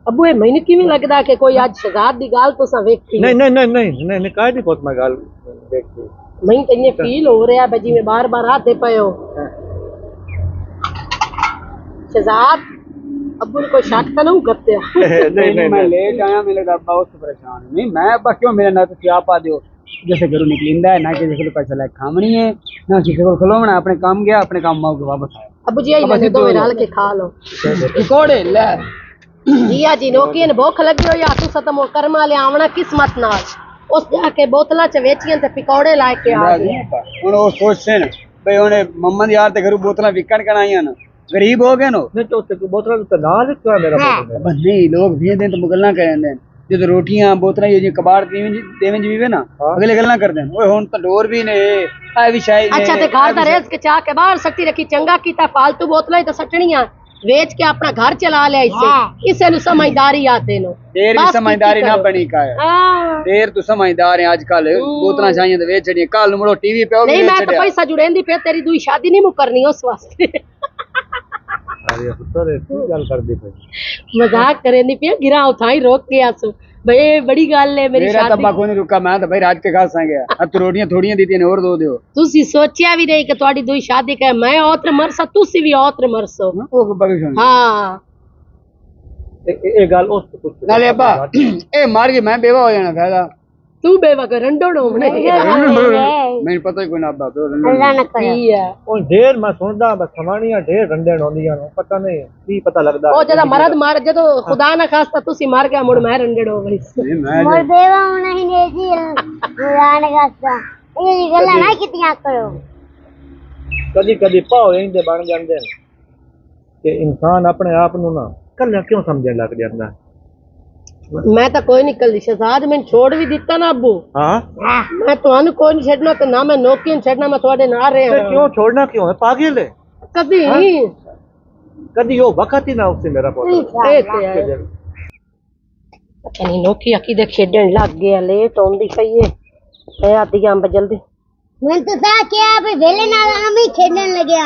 ਅਬੂ ਇਹ ਮੈਨੂੰ ਕਿਵੇਂ ਲੱਗਦਾ ਕਿ ਕੋਈ ਅੱਜ ਸ਼ਹਜ਼ਾਦ ਦੀ ਗੱਲ ਤੁਸੀਂ ਵੇਖੀ ਨਹੀਂ ਨਹੀਂ ਨਹੀਂ ਨਹੀਂ ਨਹੀਂ ਨਹੀਂ ਕਾਹਦੀ ਪੁੱਤ ਮੈਂ ਗੱਲ ਦੇਖੀ ਮੈਨੂੰ ਤਾਂ ਇੰਨੇ ਫੀਲ ਹੋ ਰਿਹਾ ਬਈ ਜਿਵੇਂ ਬਾਰ-ਬਾਰ ਆਤੇ ਪਏ ਹੋ ਸ਼ਹਜ਼ਾਦ ਅਬੂ ਨੂੰ ਕੋਈ ਸ਼ੱਕ ਤਾਂ ਨਹੀਂ ਕਰਤੇ ਨਹੀਂ ਨਹੀਂ मैं ਨਹੀਂ लेट आया मेरे डब्बा उससे परेशान हूं। नहीं मैं अब्बा क्यों मेरे ना तो क्या पा दियो जैसे घरों निकलिंदा है ना किसी को पैसा लेके खामनी है ना किसी को खलोवना अपने काम गया अपने काम माओ के वापस आया ਅਬੂ ਜੀ ਆਈ ਮੈਨੂੰ ਦੋ ਰਲ ਕੇ ਖਾ ਲਓ पकौड़े ले ਜੀਆ ਜੀ ਨੋਕੀਆਂ ਨੇ ਭੁੱਖ ਲੱਗੀ ਹੋਈ ਆ? ਤੂੰ ਸਤਮ ਕਰਮ ਵਾਲੇ ਆਵਣਾ ਕਿਸਮਤ ਨਾਲ। ਉਸ ਜਾ ਕੇ ਬੋਤਲਾਂ ਚ ਵੇਚੀਆਂ ਤੇ ਪਕੌੜੇ ਲਾ ਕੇ ਆ ਗਏ ਹੁਣ ਉਹ ਸੋਚਦੇ ਨੇ ਬਈ ਉਹਨੇ ਮੰਮਾ ਯਾਰ ਤੇ ਘਰੋਂ ਬੋਤਲਾਂ ਵਿਕਣ ਕਣ ਆਈਆਂ ਨਾ। ਗਰੀਬ ਹੋ ਗਏ ਨੋ ਨਹੀਂ ਤਾਂ ਬੋਤਲ ਤਾਂ ਨਾਲ ਹੀ ਕਿਉਂ ਮੇਰਾ ਨੇ? ਨਹੀਂ ਲੋਕ ਵੀ ਦਿਨ ਤੋਂ ਗੱਲਾਂ ਕਰ ਜਾਂਦੇ ਨੇ। ਜਦੋਂ ਰੋਟੀਆਂ ਬੋਤਲਾਂ ਇਹ ਜੀ ਕਬਾੜ ਦੇਵੇਂ ਜੀ ਦੇਵੇਂ ਜੀ ਵੀ ਨਾ ਅਗਲੇ ਗੱਲਾਂ ਕਰਦੇ ਨੇ। ਓਏ ਹੁਣ ਤਾਂ ਡੋਰ ਵੀ ਨੇ ਆ ਵੀ ਸ਼ਾਇਦ ਨੇ। ਅੱਛਾ ਤੇ ਘਰ ਦਾ ਰੇਸ ਕੇ ਚਾਹ ਕੇ ਬਾਹਰ ਸੱਟੀ ਰੱਖੀ ਚੰਗਾ ਕੀਤਾ ਫਾਲਤੂ ਬੋਤਲਾਂ ਹੀ ਤਾਂ ਸੱਟਣੀਆਂ। बेच के अपना घर चला लिया इससे। हाँ। इससे नु समझदारी आते नो देर भी समझदारी ना बनी का है। हाँ। देर तो समझदार है आजकल। हाँ। बोतना चाहिए तो बेच छड़ी कल मुड़ो टीवी पे नहीं मैं तो पैसा जुड़ेंदी पे तेरी दूई शादी नहीं मुकरनी उस वास्ते। अरे पुत्र ए गल कर दी मज़ाक करेंदी पे गिरा उठाई रोक के आसो। बड़े ਬੜੀ ਗੱਲ ਹੈ मेरी मेरा तब्बा को नहीं रुका मैं तो भाई रात के घास आ गया अब तो रोटियां थोड़ियां दी थी और दो ਤੁਸੀਂ ਸੋਚਿਆ ਵੀ ਨਹੀਂ ਕਿ ਤੁਹਾਡੀ ਦੋਈ ਸ਼ਾਦੀ ਕਰ ਮੈਂ ਔਤਰ ਮਰਸਾ ਤੁਸੀਂ ਵੀ ਔਤਰ ਮਰਸੋ। ਉਹ ਬਗੀ ਹਾਂ। ਇਹ ਗੱਲ ਉਸ ਤੋਂ ਨਾਲੇ ਅੱਬਾ ਇਹ ਮਾਰ ਕੇ ਮੈਂ ਬੇਵਾ ਹੋ ਜਾਣਾ ਫਾਇਦਾ। ਤੂੰ ਬੇਵਕ ਰੰਡੋ ਡੋਮਣੇ ਮੈਨੂੰ ਪਤਾ ਹੀ ਕੋਈ ਨਾ ਅੱਬਾ ਪਿਓ ਅੱਲਾ ਨਾ ਕਰੇ। ਕੀ ਹੈ? ਉਹ ਢੇਰ ਮੈਂ ਸੁਣਦਾ ਬਸ ਸਮਾਣੀਆਂ ਢੇਰ ਰੰਡਣ ਆਉਂਦੀਆਂ ਨੇ ਪਤਾ ਨਹੀਂ ਕੀ ਪਤਾ ਲੱਗਦਾ। ਉਹ ਜਦੋਂ ਮਰਦ ਮਾਰ ਜਦੋਂ ਖੁਦਾ ਨਾ ਖਾਸਤਾ ਤੁਸੀਂ ਮਰ ਗਿਆ ਮੁੜ ਮੈਂ ਰੰਡੜ ਹੋ ਗਈ ਨਹੀਂ, ਮੈਂ ਮੋਰ ਦੇਵਾ ਹੋਣਾ ਹੀ ਨੇ ਜੀ ਕੁਰਾਨ ਗਾਸਾ ਇਹ ਜੀ ਗੱਲਾਂ ਨਾ ਕੀਤੀਆਂ ਕਰੋ। ਕਦੀ ਕਦੀ ਭਾਵ ਇੰਦੇ ਬਣ ਜਾਂਦੇ ਨੇ। ਕਿ ਇਨਸਾਨ ਆਪਣੇ ਆਪ ਨੂੰ ਨਾ ਕੱਲਾ ਕਿਉਂ ਸਮਝਣ ਲੱਗ ਜਾਂਦਾ? ਮੈਂ ਤਾਂ ਕੋਈ ਨਹੀਂ ਕੱਲੀ ਸ਼ਹਜ਼ਾਦ ਮੈਨੂੰ ਛੋੜ ਵੀ ਦਿੱਤਾ ਨਾ ਅੱਬੂ हाँ ਮੈਂ ਤੁਹਾਨੂੰ ਕੋਈ ਨਹੀਂ ਛੱਡਣਾ ਤੇ ਨਾ ਮੈਂ ਨੌਕੀ ਨੂੰ ਛੱਡਣਾ ਮੈਂ ਤੁਹਾਡੇ ਨਾਲ ते ਰਿਹਾ क्यों छोड़ना क्यों है पागल है ਕਦੀ कभी यो वक्त ही ना उससे मेरा पोता ਇਹ ਤੇ ਹੈ ਪਤਾ ਨਹੀਂ ਨੌਕੀ ਆਕੀ ਦੇ ਖੇਡਣ ਲੱਗ ਗਿਆ ਲੇਟ ਆਉਂਦੀ ਪਈ ਏ ਮੈਂ ਆਦੀ ਅੰਬ ਜਲਦੀ मैं तो था क्या भी वेले नाल हम ही खेलने लगे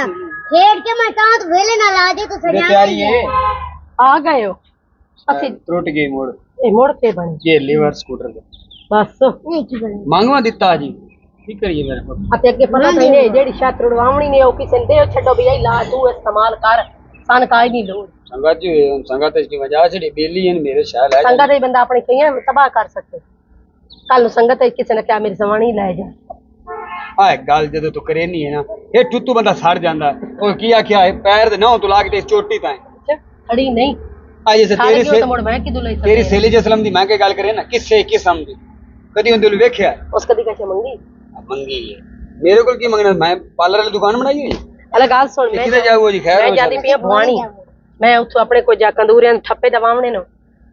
खेल के मैं कहा तो वेले नाल आ जाए तो मेरी सजा तैयारी है ਆ ਗਏ ਹੋ ਅਸੀਂ ਟੁੱਟ ਗਈ ਮੋੜ? ਇਹ ਮੋੜ ਤੇ ਬਣ ਜੇ ਲੀਵਰ ਸਕੂਟਰ ਦੇ ਬਸ। ਨਹੀਂ ਕੀ ਬਣ ਮੰਗਵਾ ਦਿੱਤਾ ਜੀ। ਕੀ ਕਰੀਏ ਮੇਰੇ ਕੋਲ ਅਤੇ ਅੱਗੇ ਪਤਾ ਨਹੀਂ ਨੇ ਜਿਹੜੀ ਛੱਤ ਰੜਵਾਉਣੀ ਨੇ ਉਹ ਕਿਸੇ ਦੇ ਛੱਡੋ ਵੀ ਲਾ ਤੂੰ ਇਸਤੇਮਾਲ ਕਰ। ਸਨ ਕਾਇ ਨਹੀਂ ਲੋੜ। ਸੰਗਤ ਜੀ ਸੰਗਤ ਇਸ ਦੀ ਵਜ੍ਹਾ ਜਿਹੜੀ ਬੇਲੀ ਹੈ ਮੇਰੇ ਸ਼ਾਹ ਲੈ ਸੰਗਤ ਇਹ ਬੰਦਾ ਆਪਣੇ ਕਈਆਂ ਤਬਾਹ ਕਰ ਸਕਦੇ ਕੱਲ ਸੰਗਤ ਕਿਸੇ ਨੇ ਕਿਹਾ ਮੇਰੀ ਜ਼ਮਾਨੀ ਲੈ ਜਾ। ਆ ਗੱਲ ਜਦੋਂ ਤੂੰ ਕਰੇ ਨਹੀਂ ਹੈ ਨਾ ਇਹ ਚੁੱਤੂ ਬੰਦਾ ਸੜ ਜਾਂਦਾ। ਉਹ ਕੀ ਆਖਿਆ ਪੈਰ ਦੇ ਨਾ ਤੂੰ ਲਾ ਕੇ ਤੇ ਚੋਟੀ ਤਾਂ ਖੜੀ ਨਹੀਂ। ਆ ਜੇ ਸਾਰੇ ਤੇਰੀ ਕਿਉਂ ਸੇ ਤਾਂ ਮੁੜ ਮੈਂ ਕਿਦੋਂ ਲਈ ਤੇਰੀ ਸਕਦੀ ਸੇਲੀ ਜਸਲਮ ਦੀ ਮੈਂ ਕੇ ਗੱਲ ਕਰੇ ਨਾ ਕਿਸੇ ਕਿਸਮ ਦੀ ਕਦੀ ਉਹਦੇ ਨੂੰ ਵੇਖਿਆ ਉਸ ਕਦੀ ਕਿਸੇ ਮੰਗੀ ਆ ਮੰਗੀ ਹੈ ਮੇਰੇ ਕੋਲ ਕੀ ਮੰਗਣਾ ਮੈਂ ਪਾਰਲਰ ਵਾਲੀ ਦੁਕਾਨ ਬਣਾਈ ਹੋਈ ਅਲੱਗ ਗੱਲ ਸੁਣ ਮੈਂ ਕਿਤੇ ਜਾਊਗਾ ਜੀ ਖੈਰ ਮੈਂ ਹੋ ਜਾਂਦੀ ਸਕਦਾ। ਪਈ ਆ ਭਵਾਨੀ ਮੈਂ ਉੱਥੋਂ ਆਪਣੇ ਕੋਈ ਜਾ ਕੰਦੂਰਿਆਂ ਨੂੰ ਠੱਪੇ ਦਵਾਉਣੇ ਨੂੰ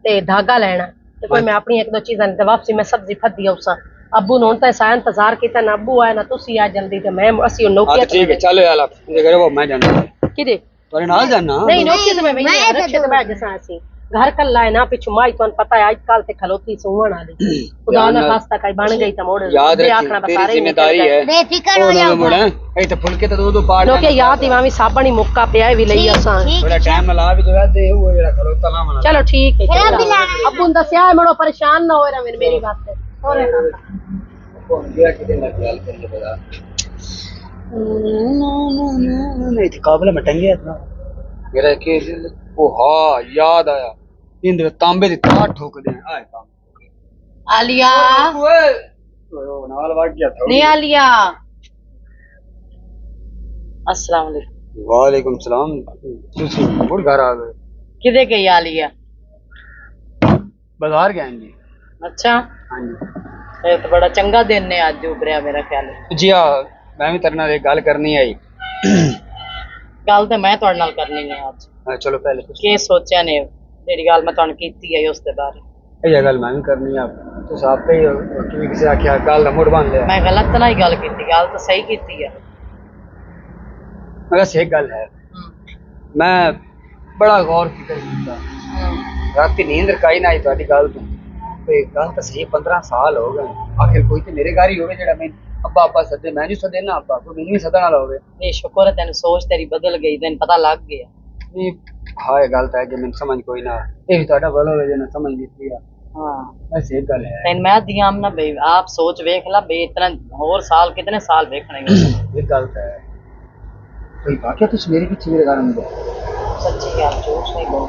ਤੇ ਧਾਗਾ ਲੈਣਾ ਤੇ ਕੋਈ ਮੈਂ ਆਪਣੀ ਇੱਕ ਦੋ ਚੀਜ਼ਾਂ ਦੀ ਵਾਪਸੀ ਮੈਂ ਸਬਜ਼ੀ ਫੱਦੀ ਉਸਾਂ ਅੱਬੂ ਨੂੰ ਹੁਣ ਤਾਂ ਸਾਇਨ ਇੰਤਜ਼ਾਰ ਕੀਤਾ ਨਾ ਅੱਬੂ ਆਇਆ ਨਾ ਤੁਸੀਂ ਆ ਜਲਦੀ ਤੇ ਮੈਂ ਅਸੀਂ ਉਹ ਹਾਂ ਨੋਕੀਆ ਤੇ ਠੀਕ ਹੈ ਚੱਲ ਯਾਰ ਇਹ ਕਰੇ ਉਹ ਮੈਂ ਜਾਣਾ ਕਿਦੇ वरन आ जाना नहीं नौकरी तो मैं वही मैं रखे तो मैं जसा आसी घर कल लाए ना पिछु माई तोन पता है आजकल से खलोती सोवण वाली खुदा ना खास्ता काई बन गई त मोड़ याद रखना बता रही ज़िम्मेदारी है बेफिक्र हो जाओ मोड़ ए तो फुलके तो दो दो पाड़ लोके याद ही मामी साबण ही मुक्का पे आए भी लई असा थोड़ा टाइम ला भी तो दे वो जरा करो तला मना चलो ठीक है अब उन दसया मेरो परेशान ना होए रे मेरी बात से और है ना कौन गया किदे लग गल कर ले बड़ा काबले में टंगे मेरा के हाँ, याद आया। इन तांबे दी तार ठोक दे। आए तांबे। आलिया। नाल वाग गया था। नहीं आलिया। अस्सलाम वालेकुम। वालेकुम सलाम। तुसी घर आ गए। आलिया? बाज़ार गए अच्छा। हाँ जी अच्छा। हाँ जी। तो बड़ा चंगा दिन ने आज उभरिया मेरा ख्याल। जी हाँ ਮੈਂ ਵੀ ਤੇਰੇ ਨਾਲ ਇਹ ਗੱਲ ਕਰਨੀ ਆਈ। ਗੱਲ ਤੇ ਮੈਂ ਤੁਹਾਡੇ ਨਾਲ ਕਰਨੀ ਹੈ ਅੱਜ। ਹਾਂ ਚਲੋ ਪਹਿਲੇ ਤੁਸੀਂ ਕੀ ਸੋਚਿਆ ਨੇ? ਜਿਹੜੀ ਗੱਲ ਮੈਂ ਤੁਹਾਨੂੰ ਕੀਤੀ ਹੈ ਉਸ ਦੇ ਬਾਰੇ। ਇਹ ਗੱਲ ਮੈਂ ਵੀ ਕਰਨੀ ਆ। ਤੁਸੀਂ ਆਪੇ ਹੀ ਕਿਵੇਂ ਕਿਸੇ ਆਖਿਆ ਗੱਲ ਦਾ ਮੋੜ ਬੰਨ ਲਿਆ। ਮੈਂ ਗਲਤ ਤਾਂ ਨਹੀਂ ਗੱਲ ਕੀਤੀ ਗੱਲ ਤਾਂ ਸਹੀ ਕੀਤੀ ਆ। ਮਗਰ ਸਹੀ ਗੱਲ ਹੈ। ਮੈਂ ਬੜਾ ਗੌਰ ਫਿਕਰ ਕੀਤਾ ਰਾਤੀ ਨੀਂਦ ਕਾਈ ਨਾ ਆਈ ਤੁਹਾਡੀ ਗੱਲ ਤੋਂ। ਤੇ ਗੱਲ ਤਾਂ ਸਹੀ 15 ਸਾਲ ਹੋ ਗਏ ਆਖਿਰ ਕੋਈ ਤੇ ਮੇਰੇ ਘਰ ਹੀ ਹੋਵੇ ਜਿਹੜਾ ਮੈਂ ਅੱਬਾ ਅੱਬਾ ਸੱਦੇ ਮੈਂ ਨਹੀਂ ਸੱਦੇ ਨਾ ਅੱਬਾ ਕੋਈ ਮੈਨੂੰ ਵੀ ਸੱਦਣ ਵਾਲਾ ਹੋਵੇ ਇਹ ਸ਼ੁਕਰ ਹੈ ਤੈਨੂੰ ਸੋਚ ਤੇਰੀ ਬਦਲ ਗਈ ਤੈਨੂੰ ਪਤਾ ਲੱਗ ਗਿਆ ਨਹੀਂ ਹਾਂ ਇਹ ਗੱਲ ਤਾਂ ਹੈ ਕਿ ਮੈਨੂੰ ਸਮਝ ਕੋਈ ਨਾ ਇਹ ਵੀ ਤੁਹਾਡਾ ਭਲਾ ਹੋਵੇ ਜੇ ਨਾ ਸਮਝ ਦਿੱਤੀ ਆ ਹਾਂ ਬਸ ਇੱਕ ਗੱਲ ਹੈ ਤੈਨੂੰ ਮੈਂ ਦਿਆਮ ਨਾ ਬਈ ਆਪ ਸੋਚ ਵੇਖ ਲਾ ਬਈ ਇਤਨਾ ਹੋਰ ਸਾਲ ਕਿਤਨੇ ਸਾਲ ਵੇਖਣੇ ਨੇ ਇਹ ਗੱਲ ਤਾਂ ਹੈ ਕੋਈ ਵਾਕਿਆ ਤੁਸੀਂ ਮੇਰੇ ਪਿੱਛੇ ਮੇਰੇ ਘਰ ਆਉਂਦੇ ਸੱਚੀ ਗੱਲ ਝੂਠ ਨਹੀਂ ਬੋਲ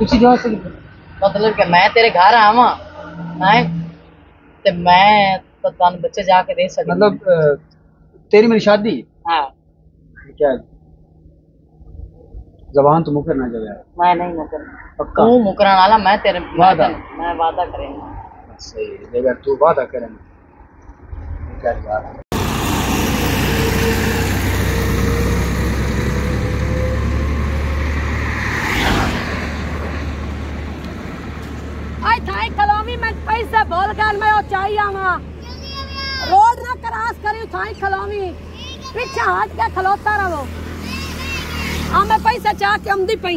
ਤੁਸੀਂ ਜਾ ਸਕਦੇ ਮਤਲਬ ਕਿ ਮੈਂ ਤੇਰੇ ਘਰ ਆਵਾਂ ਹੈ ਤੇ ਮੈਂ ਤਾਂ ਤੁਹਾਨੂੰ ਬੱਚੇ ਜਾ ਕੇ ਦੇ ਸਕਦੀ मतलब अ, तेरी मेरी शादी ਹਾਂ क्या जबान तो मुकर ना जाए ਮੈਂ ਨਹੀਂ ਮੁਕਰਨਾ पक्का ਤੂੰ ਮੁਕਰਨ ਵਾਲਾ ਮੈਂ ਤੇਰੇ ਮੈਂ ਵਾਅਦਾ। ਤੈਨੂੰ- मैं वादा करेंगे सही है अगर तू वादा करे क्या बात है आई थाई खलोमी पैसे मैं चाहिए आवा रोड ना क्रॉस करी थाई खलोमी। पीछे हट के खलोता रहो। हाँ, हमें पैसे चाह के हम दी पई